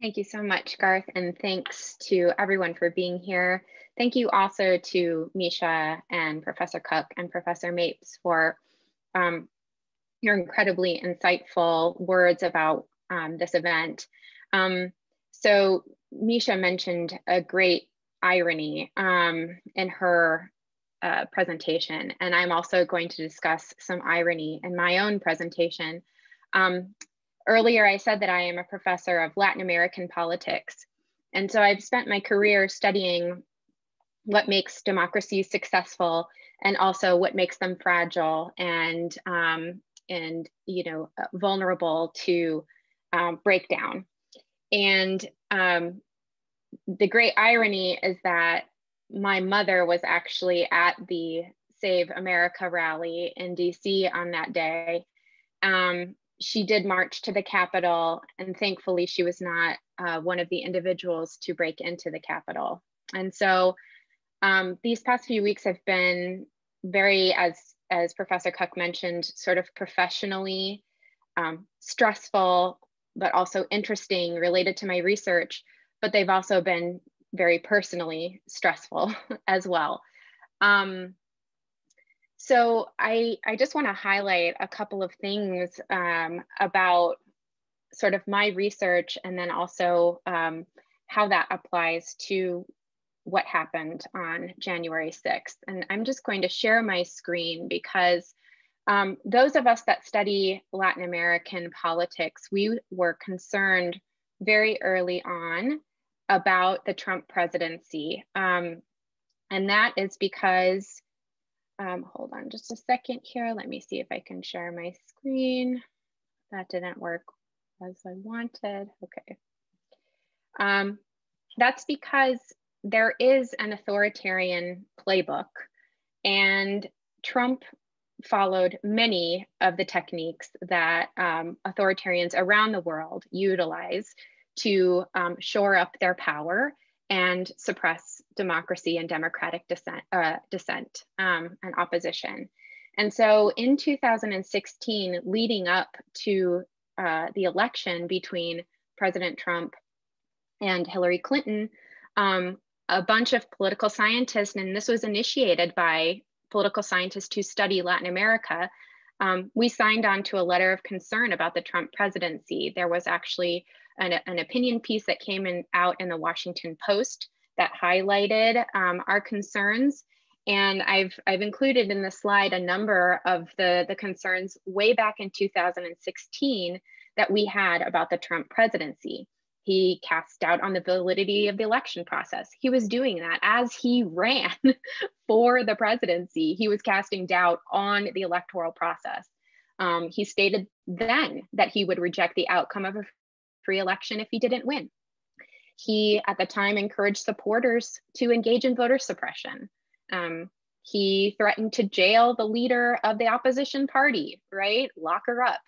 Thank you so much, Garth, and thanks to everyone for being here. Thank you also to Misha and Professor Koch and Professor Mapes for um, your incredibly insightful words about um, this event. Um, so Misha mentioned a great irony um, in her uh, presentation. And I'm also going to discuss some irony in my own presentation. Um, earlier, I said that I am a professor of Latin American politics. And so I've spent my career studying what makes democracies successful and also what makes them fragile and, um, and you know, uh, vulnerable to um, breakdown. And um, the great irony is that my mother was actually at the Save America rally in DC on that day. Um, she did march to the Capitol, and thankfully, she was not uh, one of the individuals to break into the Capitol. And so, um, these past few weeks have been very, as as Professor Koch mentioned, sort of professionally um, stressful, but also interesting, related to my research. But they've also been very personally stressful as well. Um, so I, I just want to highlight a couple of things um, about sort of my research and then also um, how that applies to what happened on January 6th. And I'm just going to share my screen because um, those of us that study Latin American politics, we were concerned very early on about the Trump presidency. Um, and that is because, um, hold on just a second here. Let me see if I can share my screen. That didn't work as I wanted. Okay. Um, that's because there is an authoritarian playbook and Trump followed many of the techniques that um, authoritarians around the world utilize to um, shore up their power and suppress democracy and democratic dissent, uh, dissent um, and opposition. And so in 2016, leading up to uh, the election between President Trump and Hillary Clinton, um, a bunch of political scientists, and this was initiated by political scientists who study Latin America, um, we signed on to a letter of concern about the Trump presidency. There was actually an, an opinion piece that came in, out in the Washington Post that highlighted um, our concerns. And I've, I've included in the slide a number of the, the concerns way back in 2016 that we had about the Trump presidency. He cast doubt on the validity of the election process. He was doing that as he ran for the presidency. He was casting doubt on the electoral process. Um, he stated then that he would reject the outcome of a free election if he didn't win. He, at the time, encouraged supporters to engage in voter suppression. Um, he threatened to jail the leader of the opposition party, right? Lock her up.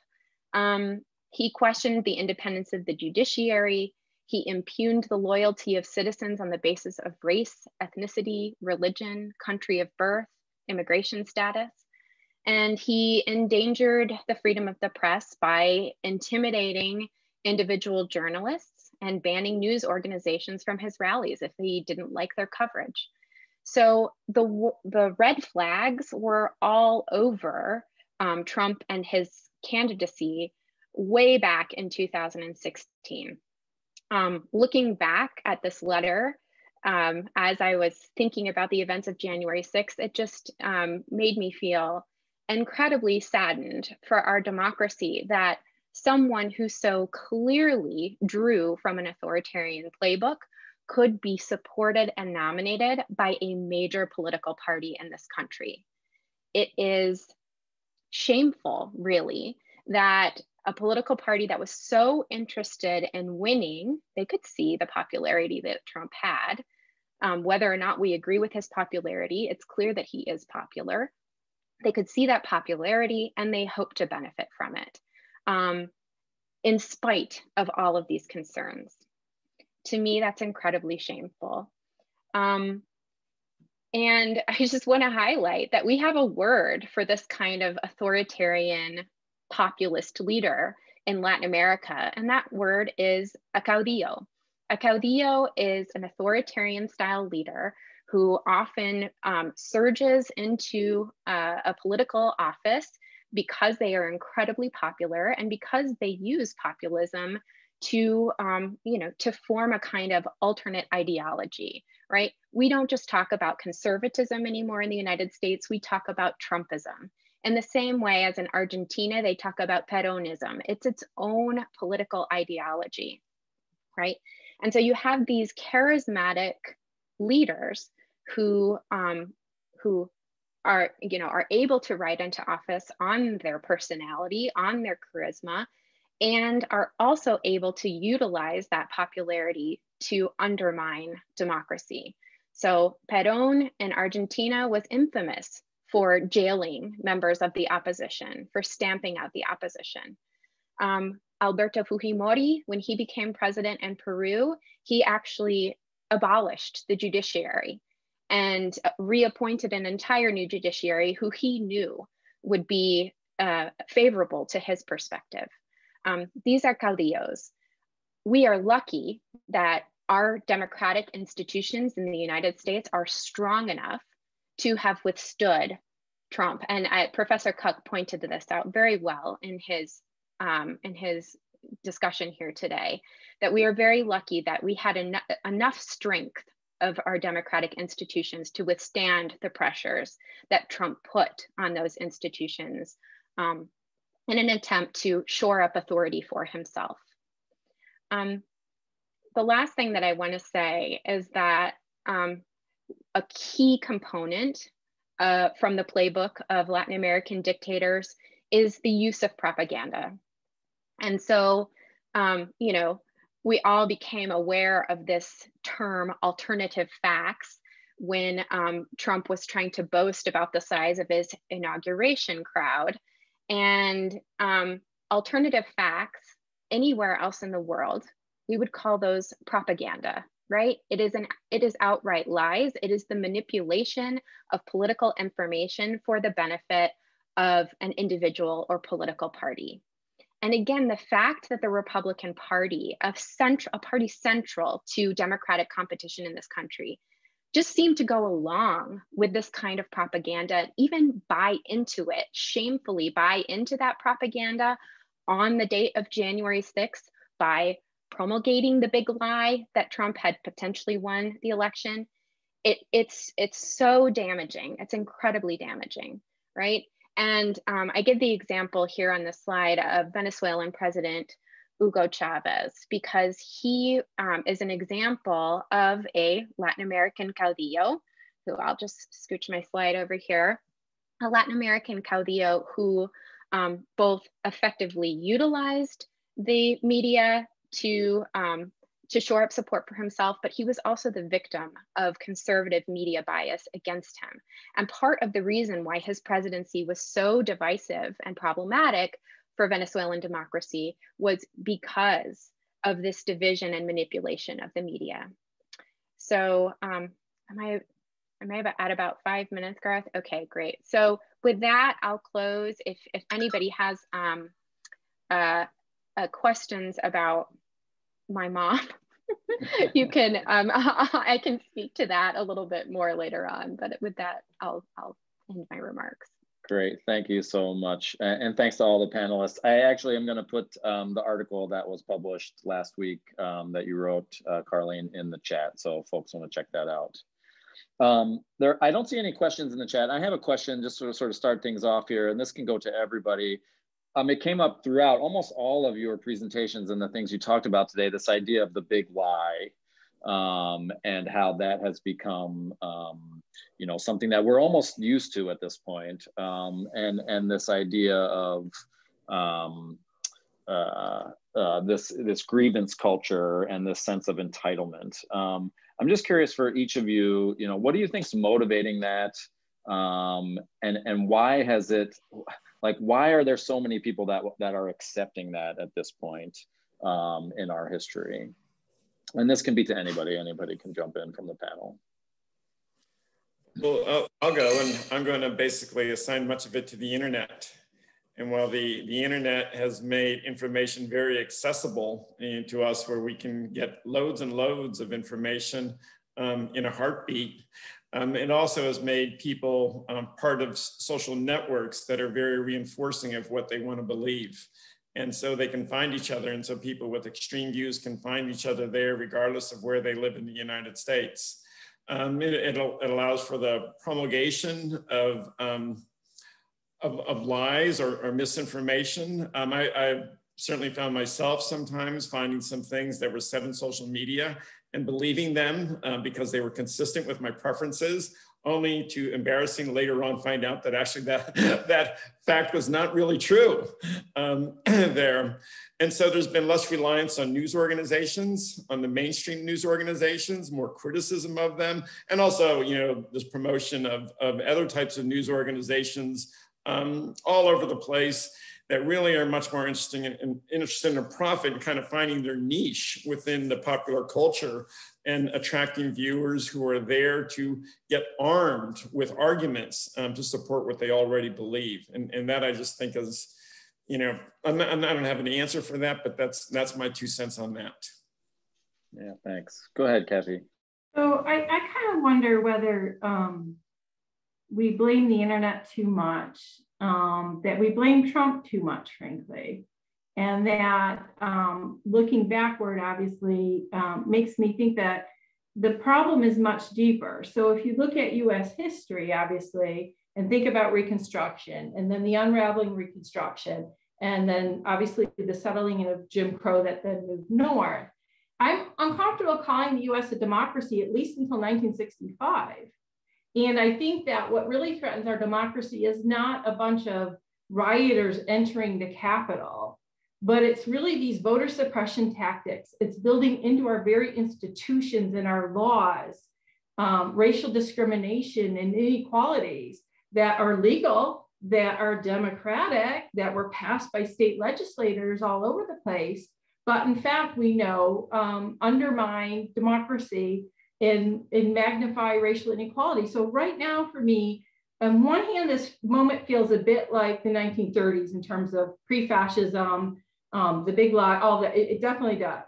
Um, he questioned the independence of the judiciary. He impugned the loyalty of citizens on the basis of race, ethnicity, religion, country of birth, immigration status. And he endangered the freedom of the press by intimidating individual journalists and banning news organizations from his rallies if he didn't like their coverage. So the, the red flags were all over um, Trump and his candidacy way back in 2016. Um, looking back at this letter, um, as I was thinking about the events of January 6th, it just um, made me feel incredibly saddened for our democracy that someone who so clearly drew from an authoritarian playbook could be supported and nominated by a major political party in this country. It is shameful, really, that a political party that was so interested in winning, they could see the popularity that Trump had. Um, whether or not we agree with his popularity, it's clear that he is popular. They could see that popularity and they hope to benefit from it um, in spite of all of these concerns. To me, that's incredibly shameful. Um, and I just want to highlight that we have a word for this kind of authoritarian populist leader in Latin America, and that word is a caudillo. A caudillo is an authoritarian style leader who often um, surges into uh, a political office because they are incredibly popular and because they use populism to um, you know to form a kind of alternate ideology right? We don't just talk about conservatism anymore in the united states. We talk about trumpism. In the same way as in argentina they talk about peronism. It's its own political ideology right? And so you have these charismatic leaders who um, who are you know are able to ride into office on their personality on their charisma and are also able to utilize that popularity to undermine democracy so Peron in Argentina was infamous for jailing members of the opposition, for stamping out the opposition. Um, Alberto Fujimori, when he became president in Peru, he actually abolished the judiciary and reappointed an entire new judiciary who he knew would be uh, favorable to his perspective. Um, these are caudillos. We are lucky that our democratic institutions in the United States are strong enough to have withstood Trump. And I, Professor Koch pointed this out very well in his um, in his discussion here today. That we are very lucky that we had en enough strength of our democratic institutions to withstand the pressures that Trump put on those institutions um, in an attempt to shore up authority for himself. Um, the last thing that I want to say is that um, a key component uh, from the playbook of Latin American dictators is the use of propaganda. And so, um, you know, we all became aware of this term alternative facts when um, Trump was trying to boast about the size of his inauguration crowd. And um, alternative facts anywhere else in the world, we would call those propaganda, right? It is an it is outright lies. It is the manipulation of political information for the benefit of an individual or political party. And again, the fact that the Republican Party, a, central, a party central to democratic competition in this country, just seemed to go along with this kind of propaganda, even buy into it, shamefully buy into that propaganda on the date of January 6th by promulgating the big lie that Trump had potentially won the election. It, it's, it's so damaging. It's incredibly damaging, right? And um, I give the example here on the slide of Venezuelan President Hugo Chavez because he um, is an example of a Latin American caudillo, who I'll just scooch my slide over here, a Latin American caudillo who um, both effectively utilized the media to um, to shore up support for himself, but he was also the victim of conservative media bias against him. And part of the reason why his presidency was so divisive and problematic for Venezuelan democracy was because of this division and manipulation of the media. So um, am I am I at about five minutes, Garth? Okay, great. So with that, I'll close. If if anybody has um, uh, uh, questions about my mom, you can um, I can speak to that a little bit more later on. But with that, I'll I'll end my remarks. Great, thank you so much. And thanks to all the panelists. I actually am gonna put um, the article that was published last week um, that you wrote, uh, Karleen, in the chat. So folks wanna check that out. Um, there, I don't see any questions in the chat. I have a question just to sort of start things off here, and this can go to everybody. Um, it came up throughout almost all of your presentations and the things you talked about today, this idea of the big lie um, and how that has become, um, you know, something that we're almost used to at this point. Um, and, and this idea of um, uh, uh, this, this grievance culture and this sense of entitlement. Um, I'm just curious for each of you, you know, what do you think's motivating that? And, and why has it, like why are there so many people that that are accepting that at this point um, in our history? And this can be to anybody. Anybody can jump in from the panel. Well I'll, I'll go and i'm going to basically assign much of it to the internet. And while the, the internet has made information very accessible eh, to us where we can get loads and loads of information um, in a heartbeat, um, it also has made people um, part of social networks that are very reinforcing of what they want to believe. And so they can find each other. And so people with extreme views can find each other there, regardless of where they live in the United States. Um, it, it, it, allows for the promulgation of, um, of, of, lies or, or misinformation. Um, I, I certainly found myself sometimes finding some things that were in social media and believing them uh, because they were consistent with my preferences, only to embarrassing later on find out that actually that, that fact was not really true um, there. And so there's been less reliance on news organizations, on the mainstream news organizations, more criticism of them, and also, you know, this promotion of, of other types of news organizations um, all over the place that really are much more interesting and, interested in a profit and kind of finding their niche within the popular culture and attracting viewers who are there to get armed with arguments um, to support what they already believe. And, and that I just think is, you know, I'm not, I don't have an answer for that, but that's that's my two cents on that. Yeah, thanks. Go ahead, Kathy. So I, I kind of wonder whether um, we blame the internet too much um, that we blame Trump too much, frankly. And that um, looking backward, obviously, um, makes me think that the problem is much deeper. So if you look at US history, obviously, and think about Reconstruction, and then the unraveling Reconstruction, and then obviously the settling of Jim Crow that then moved north, I'm uncomfortable calling the US a democracy at least until 1965 and I think that what really threatens our democracy is not a bunch of rioters entering the Capitol, but it's really these voter suppression tactics. It's building into our very institutions and our laws um, racial discrimination and inequalities that are legal, that are democratic, that were passed by state legislators all over the place, but in fact, we know um, undermine democracy and, and magnify racial inequality. So right now for me, on one hand, this moment feels a bit like the 1930s in terms of pre-fascism, um, the big lie, all that, it, it definitely does.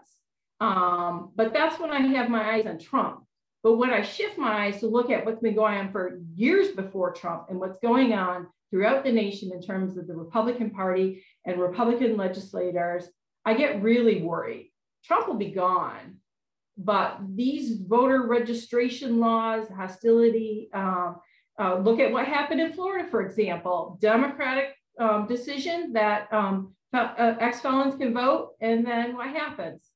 Um, but that's when I have my eyes on Trump. But when I shift my eyes to look at what's been going on for years before Trump and what's going on throughout the nation in terms of the Republican Party and Republican legislators, I get really worried. Trump will be gone, but these voter registration laws, hostility, um, uh, look at what happened in Florida, for example, Democratic um, decision that um, uh, ex-felons can vote, and then what happens?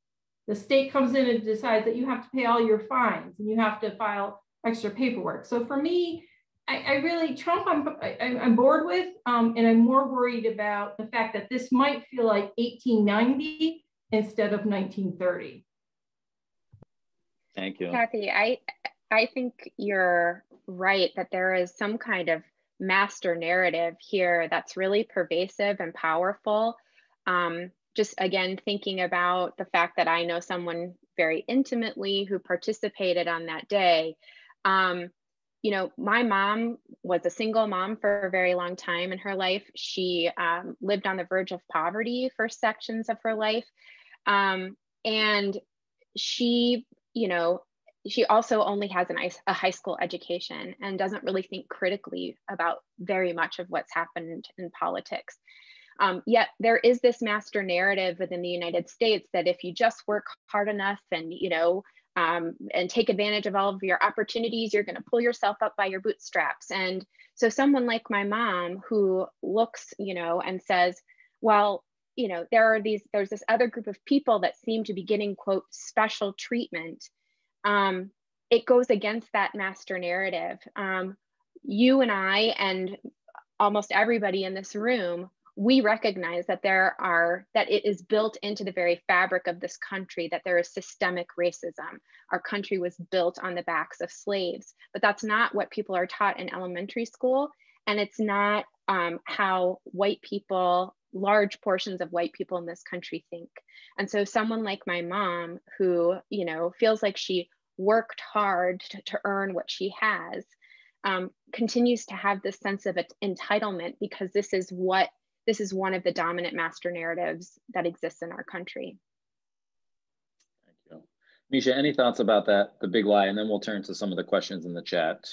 The state comes in and decides that you have to pay all your fines and you have to file extra paperwork. So for me, I, I really, Trump, I'm, I, am bored with, um, and I'm more worried about the fact that this might feel like 1890 instead of 1930. Thank you. Kathy, I, I think you're right that there is some kind of master narrative here that's really pervasive and powerful. Um, just again, thinking about the fact that I know someone very intimately who participated on that day. Um, you know, my mom was a single mom for a very long time in her life. She um, lived on the verge of poverty for sections of her life. Um, and she, you know, she also only has an, a high school education and doesn't really think critically about very much of what's happened in politics. Um, yet there is this master narrative within the United States that if you just work hard enough and you know um, and take advantage of all of your opportunities, you're going to pull yourself up by your bootstraps. And so someone like my mom who looks, you know, and says, well, you know, there are these, there's this other group of people that seem to be getting quote special treatment um, it goes against that master narrative. Um, you and I and almost everybody in this room, we recognize that there are, that it is built into the very fabric of this country, that there is systemic racism. Our country was built on the backs of slaves, but that's not what people are taught in elementary school. And it's not um, how white people large portions of white people in this country think. And so someone like my mom who, you know, feels like she worked hard to, to earn what she has um, continues to have this sense of entitlement because this is what this is one of the dominant master narratives that exists in our country. Thank you. Misha, any thoughts about that, the big lie, and then we'll turn to some of the questions in the chat.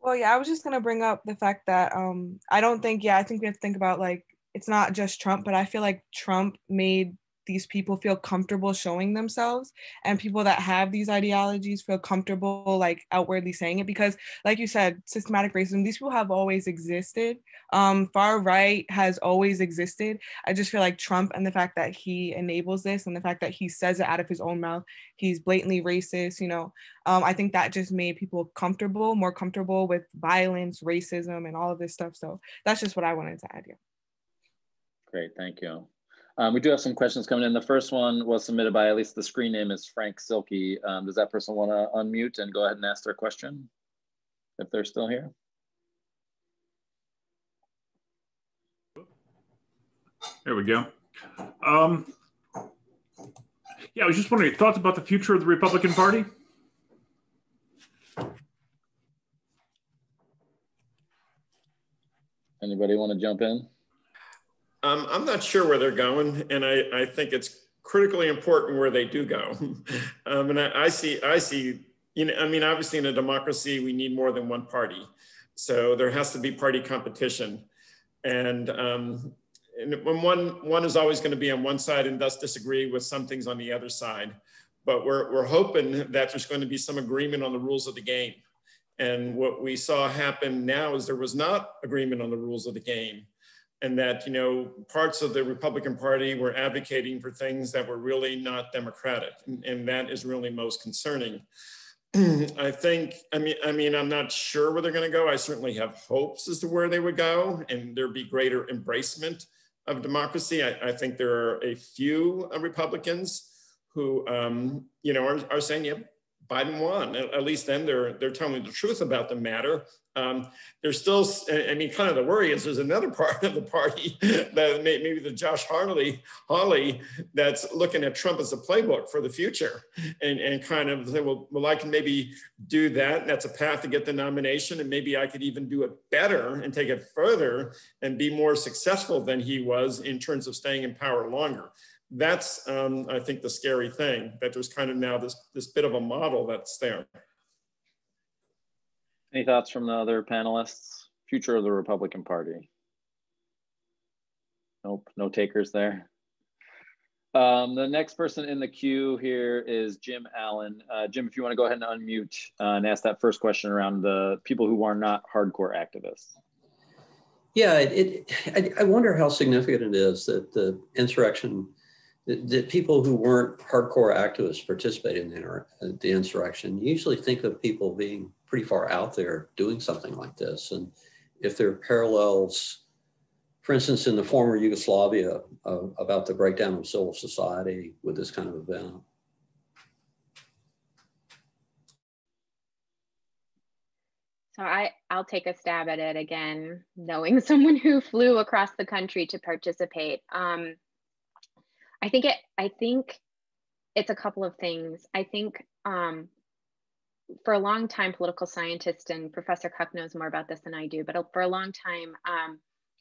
Well, yeah, I was just gonna bring up the fact that um, I don't think, yeah, I think we have to think about like it's not just Trump, but I feel like Trump made these people feel comfortable showing themselves and people that have these ideologies feel comfortable like outwardly saying it because like you said systematic racism these people have always existed. Um, far right has always existed. I just feel like trump and the fact that he enables this and the fact that he says it out of his own mouth he's blatantly racist you know um, i think that just made people comfortable more comfortable with violence racism and all of this stuff. So that's just what i wanted to add here great thank you um, we do have some questions coming in. The first one was submitted by, at least the screen name is Frank Silky. Um, does that person want to unmute and go ahead and ask their question if they're still here? There we go. Um, yeah, I was just wondering, thoughts about the future of the Republican Party? Anybody want to jump in? Um, I'm not sure where they're going, and I, I think it's critically important where they do go. um, and I, I, see, I see, you know, I mean, obviously in a democracy, we need more than one party. So there has to be party competition. And, um, and when one, one is always going to be on one side and thus disagree with some things on the other side. But we're, we're hoping that there's going to be some agreement on the rules of the game. And what we saw happen now is there was not agreement on the rules of the game and that you know parts of the Republican Party were advocating for things that were really not democratic, and, and that is really most concerning. I think, I mean, I mean, I'm not sure where they're going to go. I certainly have hopes as to where they would go, and there'd be greater embracement of democracy. I, I think there are a few Republicans who, um, you know, are, are saying, "Yep, Biden won. At least then they're they're telling the truth about the matter. Um, there's still, I mean, kind of the worry is there's another part of the party that may, maybe the Josh Hawley, Hawley that's looking at Trump as a playbook for the future and, and kind of say, well, well, I can maybe do that. And that's a path to get the nomination. And maybe I could even do it better and take it further and be more successful than he was in terms of staying in power longer that's um, I think the scary thing that there's kind of now this this bit of a model that's there. Any thoughts from the other panelists? Future of the Republican Party. Nope, no takers there. Um, the next person in the queue here is Jim Allen. Uh, Jim, if you want to go ahead and unmute uh, and ask that first question around the people who are not hardcore activists. Yeah, it, it I, I wonder how significant it is that the insurrection that people who weren't hardcore activists participating in the, the insurrection you usually think of people being pretty far out there doing something like this. And if there are parallels, for instance, in the former Yugoslavia uh, about the breakdown of civil society with this kind of event. So I, I'll take a stab at it again, knowing someone who flew across the country to participate. Um, I think it, I think it's a couple of things. I think um, for a long time, political scientists and Professor Koch knows more about this than I do, but for a long time, um,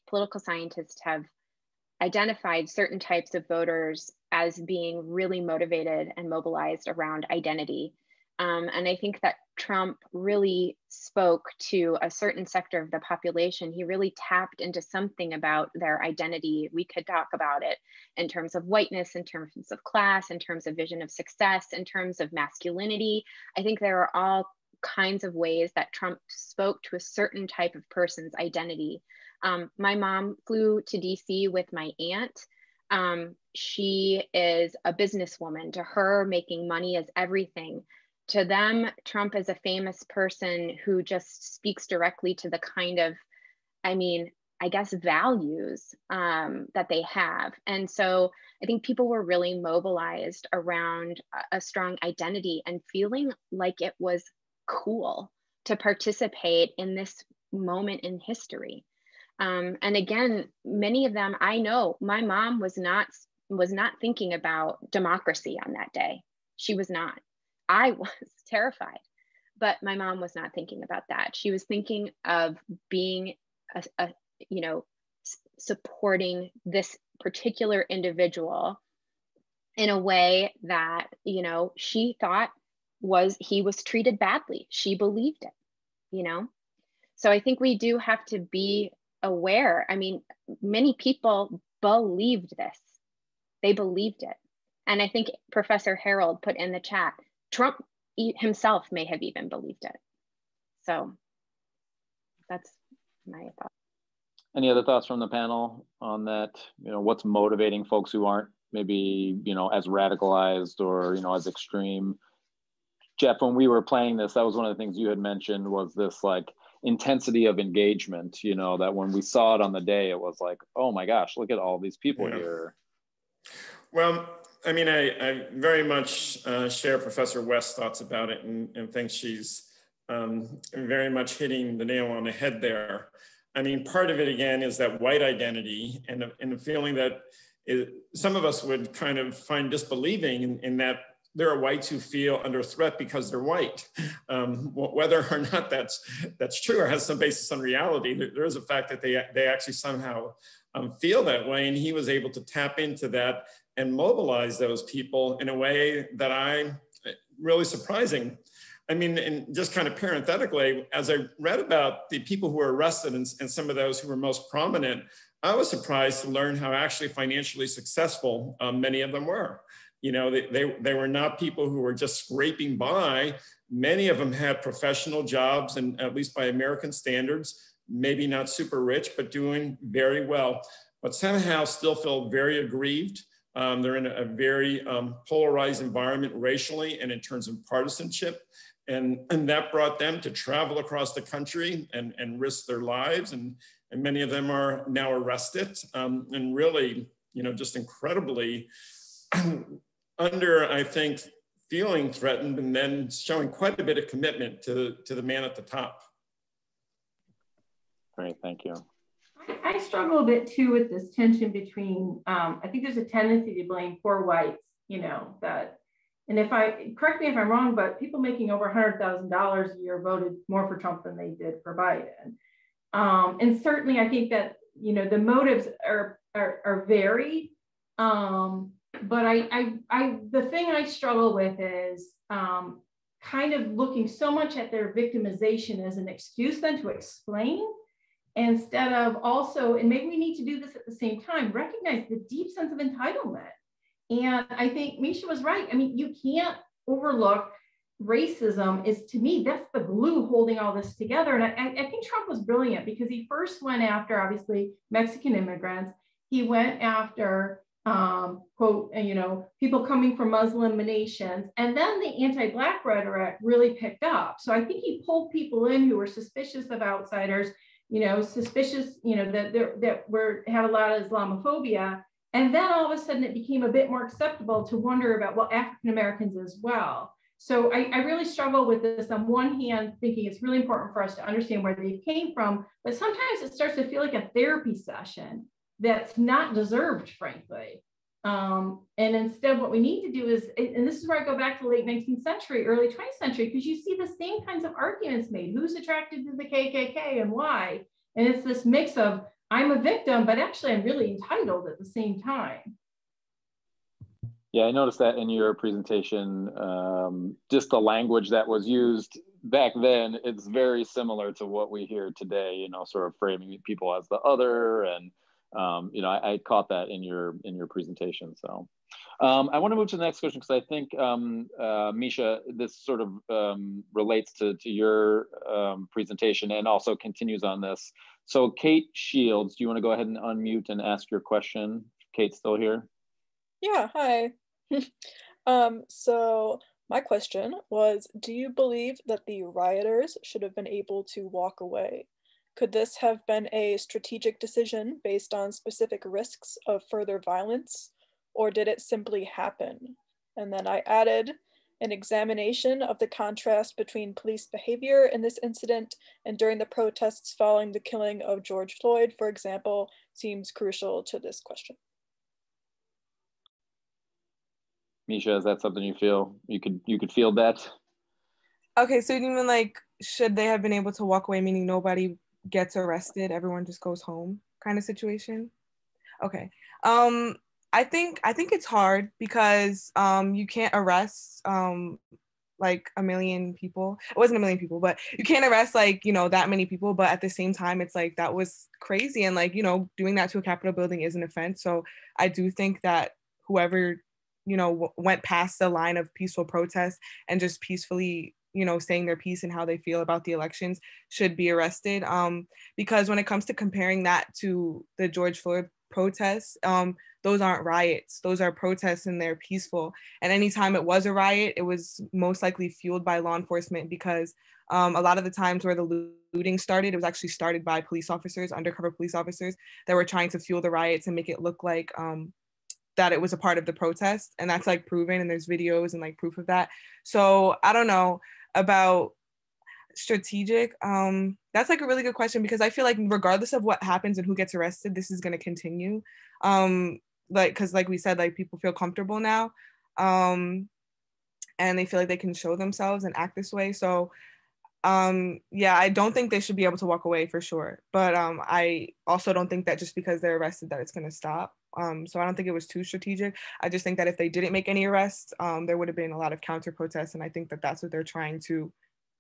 political scientists have identified certain types of voters as being really motivated and mobilized around identity. Um, and I think that Trump really spoke to a certain sector of the population. He really tapped into something about their identity. We could talk about it in terms of whiteness, in terms of class, in terms of vision of success, in terms of masculinity. I think there are all kinds of ways that Trump spoke to a certain type of person's identity. Um, my mom flew to DC with my aunt. Um, she is a businesswoman. To her, making money is everything to them, Trump is a famous person who just speaks directly to the kind of, I mean, I guess, values um, that they have. And so I think people were really mobilized around a, strong identity and feeling like it was cool to participate in this moment in history. Um, and again, many of them I know, my mom was not was not thinking about democracy on that day. She was not. I was terrified. But my mom was not thinking about that. She was thinking of being a, a you know, supporting this particular individual in a way that, you know, she thought was he was treated badly. She believed it, you know? So I think we do have to be aware. I mean, many people believed this. They believed it. And I think Professor Harold put in the chat Trump himself may have even believed it. So that's my thought. Any other thoughts from the panel on that? You know, what's motivating folks who aren't maybe, you know, as radicalized or, you know, as extreme? Jeff, when we were playing this, that was one of the things you had mentioned was this like intensity of engagement, you know, that when we saw it on the day, it was like, oh my gosh, look at all these people yeah. here. Well, I mean, I, I very much uh, share Professor West's thoughts about it and, and think she's um, very much hitting the nail on the head there. I mean, part of it again is that white identity and, and the feeling that it, some of us would kind of find disbelieving in, in, that there are whites who feel under threat because they're white. Um, whether or not that's that's true or has some basis on reality, there, there is a fact that they they actually somehow um, feel that way, and he was able to tap into that and mobilize those people in a way that I really surprising. I mean, and just kind of parenthetically, as I read about the people who were arrested and, and some of those who were most prominent, I was surprised to learn how actually financially successful um, many of them were. You know, they, they, they were not people who were just scraping by. Many of them had professional jobs, and at least by American standards, maybe not super rich, but doing very well, but somehow still feel very aggrieved um, they're in a, very um, polarized environment racially and in terms of partisanship. And, and that brought them to travel across the country and, and risk their lives. And, and many of them are now arrested um, and really, you know, just incredibly under, I think, feeling threatened and then showing quite a bit of commitment to, to the man at the top. Great, thank you. I, struggle a bit too with this tension between, um, I think there's a tendency to blame poor whites, you know, that, and if I, correct me if I'm wrong, but people making over $100,000 a year voted more for Trump than they did for Biden. Um, and certainly I think that, you know, the motives are, are, are varied. Um, but I, I, I, the thing I struggle with is um, kind of looking so much at their victimization as an excuse then to explain instead of also, and maybe we need to do this at the same time, recognize the deep sense of entitlement. And I think Misha was right. I mean, you can't overlook racism is to me, that's the glue holding all this together. And I, I think Trump was brilliant because he first went after, obviously, Mexican immigrants. He went after um, quote, you know, people coming from Muslim nations. And then the anti-Black rhetoric really picked up. So I think he pulled people in who were suspicious of outsiders, you know, suspicious, you know, that there, that were had a lot of Islamophobia. And then all of a sudden it became a bit more acceptable to wonder about, well, African Americans as well. So I, I, really struggle with this on one hand, thinking it's really important for us to understand where they came from, but sometimes it starts to feel like a therapy session that's not deserved, frankly. Um, and instead, what we need to do is, and this is where I go back to late 19th century, early 20th century, because you see the same kinds of arguments made. Who's attracted to the KKK and why? And it's this mix of I'm a victim, but actually I'm really entitled at the same time. Yeah, I noticed that in your presentation, um, just the language that was used back then, it's very similar to what we hear today, you know, sort of framing people as the other and um, you know, I, I, caught that in your in your presentation. So um, I want to move to the next question because I think um, uh, Misha, this sort of um, relates to to your um, presentation and also continues on this. So Kate Shields, do you want to go ahead and unmute and ask your question? Kate's still here. Yeah. Hi. Um, so my question was, do you believe that the rioters should have been able to walk away? Could this have been a strategic decision based on specific risks of further violence, or did it simply happen? And then I added an examination of the contrast between police behavior in this incident and during the protests following the killing of George Floyd, for example, seems crucial to this question. Misha, is that something you feel you could you could feel that? Okay, so even like should they have been able to walk away, meaning nobody gets arrested, everyone just goes home kind of situation. Okay. Um, I think I think it's hard because um, you can't arrest um, like a million people. It wasn't a million people, but you can't arrest like you know that many people. But at the same time, it's like that was crazy, and like you know doing that to a Capitol building is an offense. So I do think that whoever you know w- went past the line of peaceful protest and just peacefully you know saying their piece and how they feel about the elections should be arrested. Um, because when it comes to comparing that to the george floyd protests um, those aren't riots. Those are protests and they're peaceful. And anytime it was a riot it was most likely fueled by law enforcement because um, a lot of the times where the looting started it was actually started by police officers undercover police officers that were trying to fuel the riots and make it look like um, that it was a part of the protest. And that's like proven and there's videos and like proof of that. So i don't know about strategic um that's like a really good question because i feel like regardless of what happens and who gets arrested this is going to continue. Um like because like we said like people feel comfortable now um and they feel like they can show themselves and act this way. So um yeah i don't think they should be able to walk away for sure. But um i also don't think that just because they're arrested that it's going to stop um so i don't think it was too strategic i just think that if they didn't make any arrests um there would have been a lot of counter protests and i think that that's what they're trying to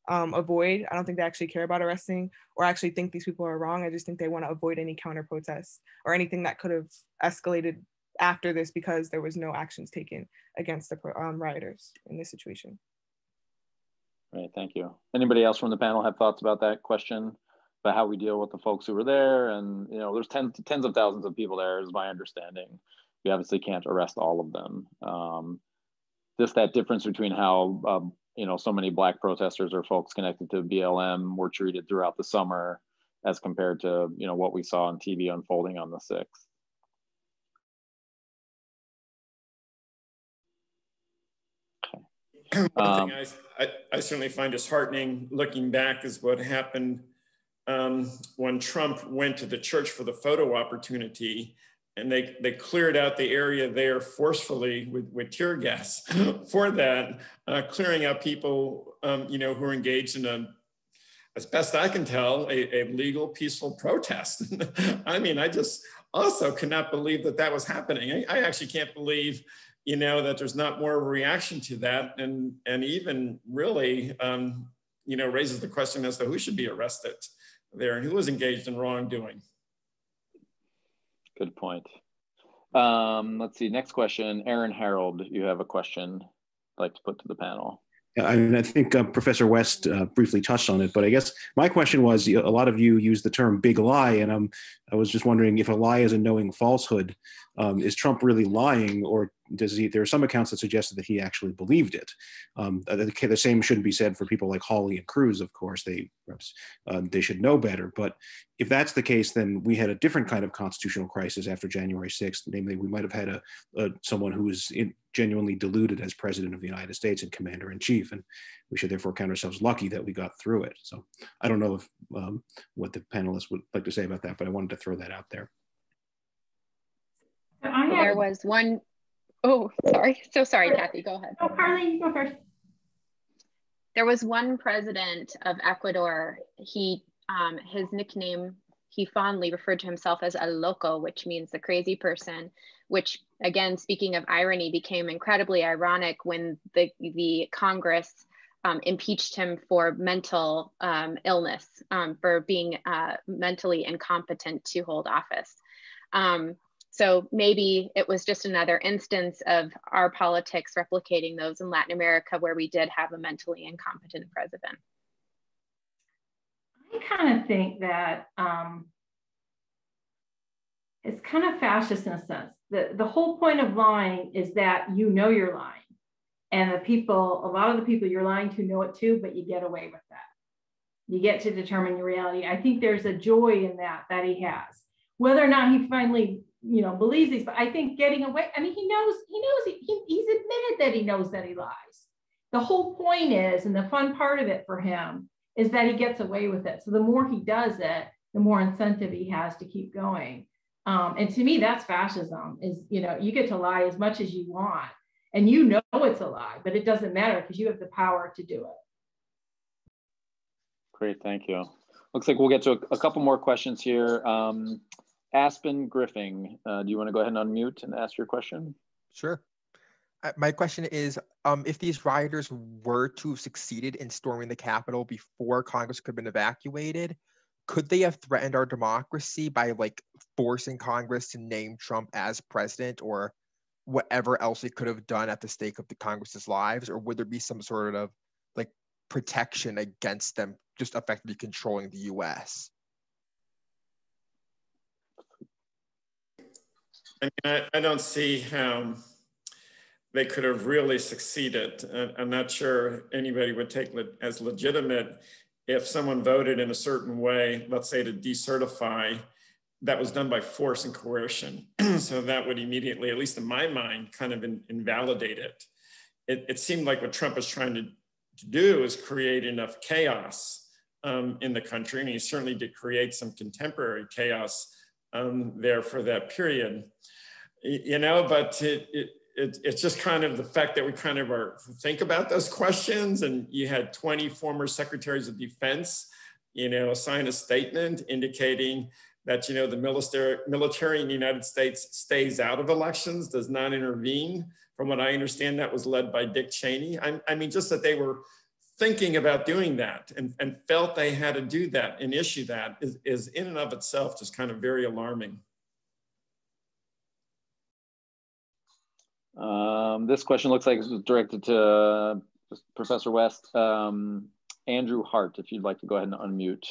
um, avoid i don't think they actually care about arresting or actually think these people are wrong i just think they want to avoid any counter protests or anything that could have escalated after this because there was no actions taken against the um, rioters in this situation Great, thank you. Anybody else from the panel have thoughts about that question? About how we deal with the folks who were there? And, you know, there's tens, tens of thousands of people there is my understanding. We obviously can't arrest all of them. Um, just that difference between how, um, you know, so many black protesters or folks connected to BLM were treated throughout the summer as compared to, you know, what we saw on TV unfolding on the 6th. One um, thing I, I, I, certainly find disheartening looking back is what happened um, when Trump went to the church for the photo opportunity and they, they cleared out the area there forcefully with, with tear gas for that, uh, clearing out people, um, you know, who are engaged in a, as best I can tell, a, a legal, peaceful protest. I mean, I just also cannot believe that that was happening. I, I, actually can't believe, you know, that there's not more of a reaction to that, and and even really, um, you know, raises the question as to who should be arrested there and who was engaged in wrongdoing. Good point. Um, let's see. Next question, Aaron Harold. You have a question I'd like to put to the panel. I, mean, I think uh, Professor West uh, briefly touched on it, but I guess my question was: a lot of you use the term "big lie," and I'm, I was just wondering if a lie is a knowing falsehood. Um, is Trump really lying, or does he? There are some accounts that suggested that he actually believed it. Um, the, the, same shouldn't be said for people like Hawley and Cruz. Of course, they perhaps uh, they should know better. But if that's the case, then we had a different kind of constitutional crisis after January 6th. Namely, we might have had a, a someone who was in, genuinely deluded as president of the United States and commander in chief, and we should therefore count ourselves lucky that we got through it. So I don't know if um, what the panelists would like to say about that, but I wanted to throw that out there. There was one Oh, sorry. So sorry, Kathy. Go ahead. Oh, Carly, you go first. There was one president of Ecuador. He, um, his nickname, he fondly referred to himself as a loco, which means the crazy person. Which, again, speaking of irony, became incredibly ironic when the the Congress um, impeached him for mental um, illness, um, for being uh, mentally incompetent to hold office. So maybe it was just another instance of our politics replicating those in Latin America where we did have a mentally incompetent president. I kind of think that um, it's kind of fascist in a sense. The, the whole point of lying is that you know you're lying. And the people, a lot of the people you're lying to know it too, but you get away with that. You get to determine your reality. I think there's a joy in that that he has. Whether or not he finally you know, believes these, but I think getting away, I mean, he knows, he knows, he, he's admitted that he knows that he lies. The whole point is, and the fun part of it for him is that he gets away with it. So the more he does it, the more incentive he has to keep going. Um, and to me, that's fascism is, you know, you get to lie as much as you want and you know it's a lie, but it doesn't matter because you have the power to do it. Great, thank you. Looks like we'll get to a, a couple more questions here. Um, Aspen Griffing, uh, do you want to go ahead and unmute and ask your question? Sure. Uh, my question is, um, if these rioters were to have succeeded in storming the Capitol before Congress could have been evacuated, could they have threatened our democracy by like forcing Congress to name Trump as president or whatever else they could have done at the stake of the Congress's lives? Or would there be some sort of like protection against them just effectively controlling the US? I mean, I, I don't see how they could have really succeeded. I'm not sure anybody would take le as legitimate if someone voted in a certain way, let's say to decertify, that was done by force and coercion. so that would immediately, at least in my mind, kind of in, invalidate it. it. It seemed like what Trump was trying to, to do is create enough chaos um, in the country, and he certainly did create some contemporary chaos um, there for that period. You know, but it, it, it, it's just kind of the fact that we kind of are think about those questions and you had 20 former secretaries of defense, you know, sign a statement indicating that, you know, the military, military in the United States stays out of elections, does not intervene. From what I understand, that was led by Dick Cheney. I, I mean, just that they were thinking about doing that and, and felt they had to do that and issue that is, is in and of itself just kind of very alarming. Um, this question looks like it was directed to uh, Professor West. Um, Andrew Hart, if you'd like to go ahead and unmute.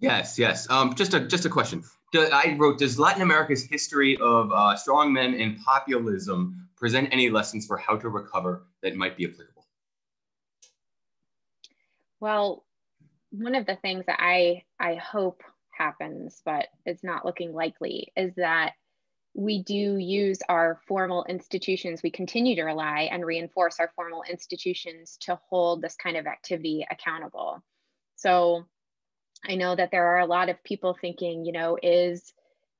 Yes, yes. Um, just a just a question. Do, I wrote, does Latin America's history of uh, strongmen and populism present any lessons for how to recover that might be applicable? Well, one of the things that I I hope happens, but it's not looking likely, is that we do use our formal institutions, we continue to rely and reinforce our formal institutions to hold this kind of activity accountable. So I know that there are a lot of people thinking, you know, is,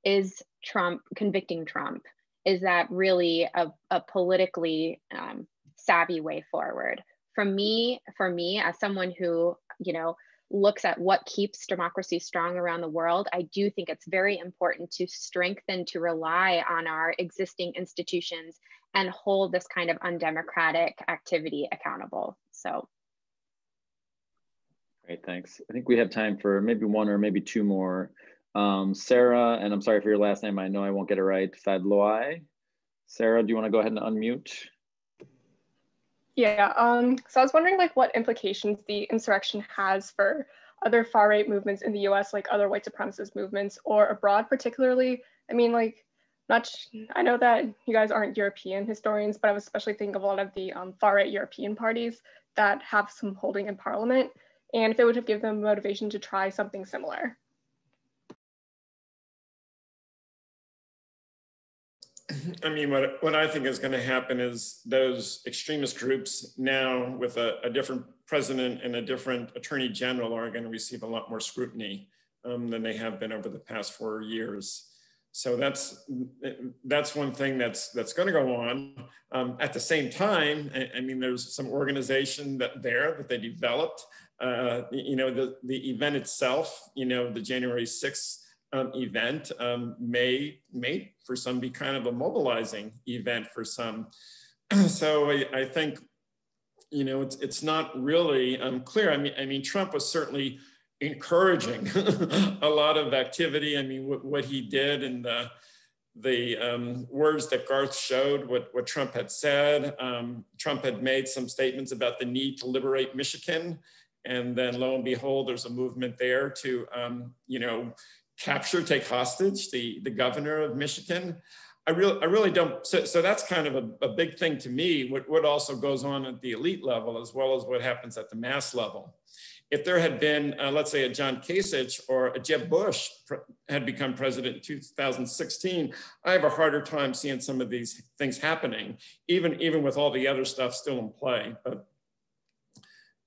is Trump convicting Trump? Is that really a, a politically um, savvy way forward? For me, for me, as someone who, you know, looks at what keeps democracy strong around the world, I do think it's very important to strengthen, to rely on our existing institutions and hold this kind of undemocratic activity accountable. So. Great, thanks. I think we have time for maybe one or maybe two more. Um, Sarah, and I'm sorry for your last name. I know I won't get it right. Fadloai. Sarah, do you want to go ahead and unmute? Yeah, um, so I was wondering like what implications the insurrection has for other far right movements in the US, like other white supremacist movements or abroad particularly. I mean, like, not, I know that you guys aren't European historians, but I was especially thinking of a lot of the um, far right European parties that have some holding in parliament, and if it would have given them motivation to try something similar. I mean, what, what I think is going to happen is those extremist groups now with a, a, different president and a different attorney general are going to receive a lot more scrutiny um, than they have been over the past four years. So that's that's one thing that's that's going to go on. Um, at the same time, I, I, mean, there's some organization that there that they developed. Uh, you know, the the event itself. You know, the January 6th um, event um, may, may for some be kind of a mobilizing event for some. so I, I, think, you know, it's, it's not really um, clear. I mean, I mean, Trump was certainly encouraging a lot of activity. I mean, what, what he did and the, the um, words that Garth showed, what, what Trump had said. Um, Trump had made some statements about the need to liberate Michigan. And then lo and behold, there's a movement there to, um, you know, capture, take hostage the, the governor of Michigan. I really, I really don't. So, so that's kind of a, a, big thing to me. What, what also goes on at the elite level, as well as what happens at the mass level. If there had been, uh, let's say, a John Kasich or a Jeb Bush had become president in 2016, I have a harder time seeing some of these things happening, even even with all the other stuff still in play. But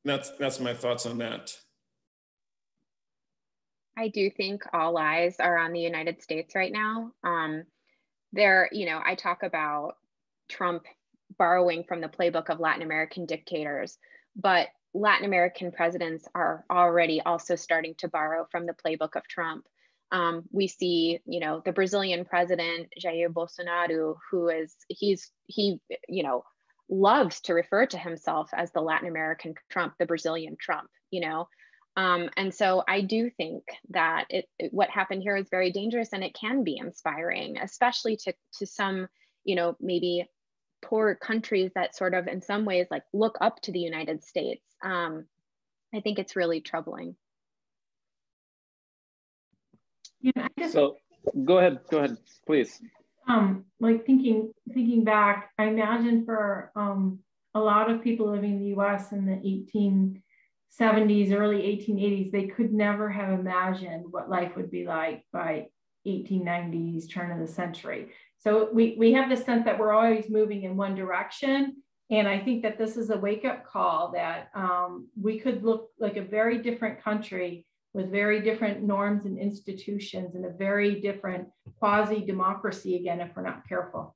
that's that's my thoughts on that. I do think all eyes are on the United States right now. Um, there, you know, I talk about Trump borrowing from the playbook of Latin American dictators, but Latin American presidents are already also starting to borrow from the playbook of Trump. Um, we see, you know, the Brazilian president Jair Bolsonaro, who is he's he, you know, loves to refer to himself as the Latin American Trump, the Brazilian Trump. You know, um, and so I do think that it, it, what happened here is very dangerous and it can be inspiring, especially to, to some, you know, maybe poor countries that sort of in some ways like look up to the United States. Um, I think it's really troubling. Yeah, just, so go ahead, go ahead, please. Um, like thinking thinking back, I imagine for um, a lot of people living in the U.S. in the 18 70s, early 1880s, they could never have imagined what life would be like by 1890s, turn of the century. So we, we have this sense that we're always moving in one direction. And I think that this is a wake up call that um, we could look like a very different country with very different norms and institutions and a very different quasi democracy again if we're not careful.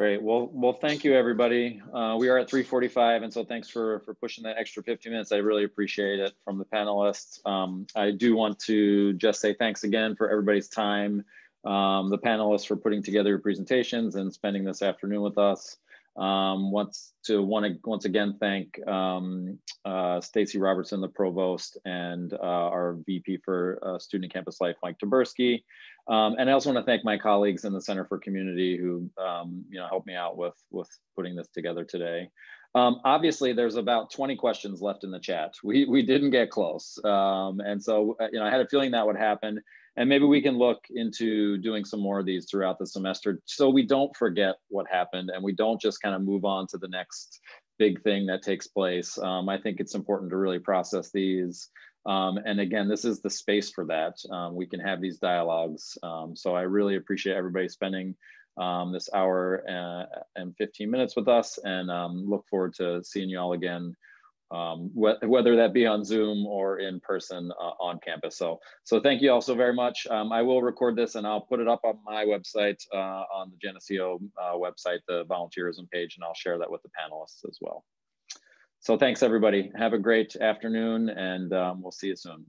Great. Well, well, thank you, everybody. Uh, we are at 3:45, and so thanks for for pushing that extra 15 minutes. I really appreciate it from the panelists. Um, I do want to just say thanks again for everybody's time. Um, the panelists for putting together presentations and spending this afternoon with us. Um, wants to want to once again thank um, uh, Stacey Robertson, the provost, and uh, our VP for uh, Student Campus Life, Mike Taberski. Um, and I also want to thank my colleagues in the Center for Community who um, you know helped me out with with putting this together today. Um, obviously, there's about 20 questions left in the chat. We we didn't get close, um, and so uh, you know I had a feeling that would happen. And maybe we can look into doing some more of these throughout the semester so we don't forget what happened and we don't just kind of move on to the next big thing that takes place. Um, I think it's important to really process these Um, and again, this is the space for that. Um, we can have these dialogues. Um, so I really appreciate everybody spending um, this hour uh, and 15 minutes with us and um, look forward to seeing you all again, um, wh whether that be on Zoom or in person uh, on campus. So, so thank you all so very much. Um, I will record this and I'll put it up on my website, uh, on the Geneseo uh, website, the volunteerism page, and I'll share that with the panelists as well. So thanks everybody. Have a great afternoon and um, we'll see you soon.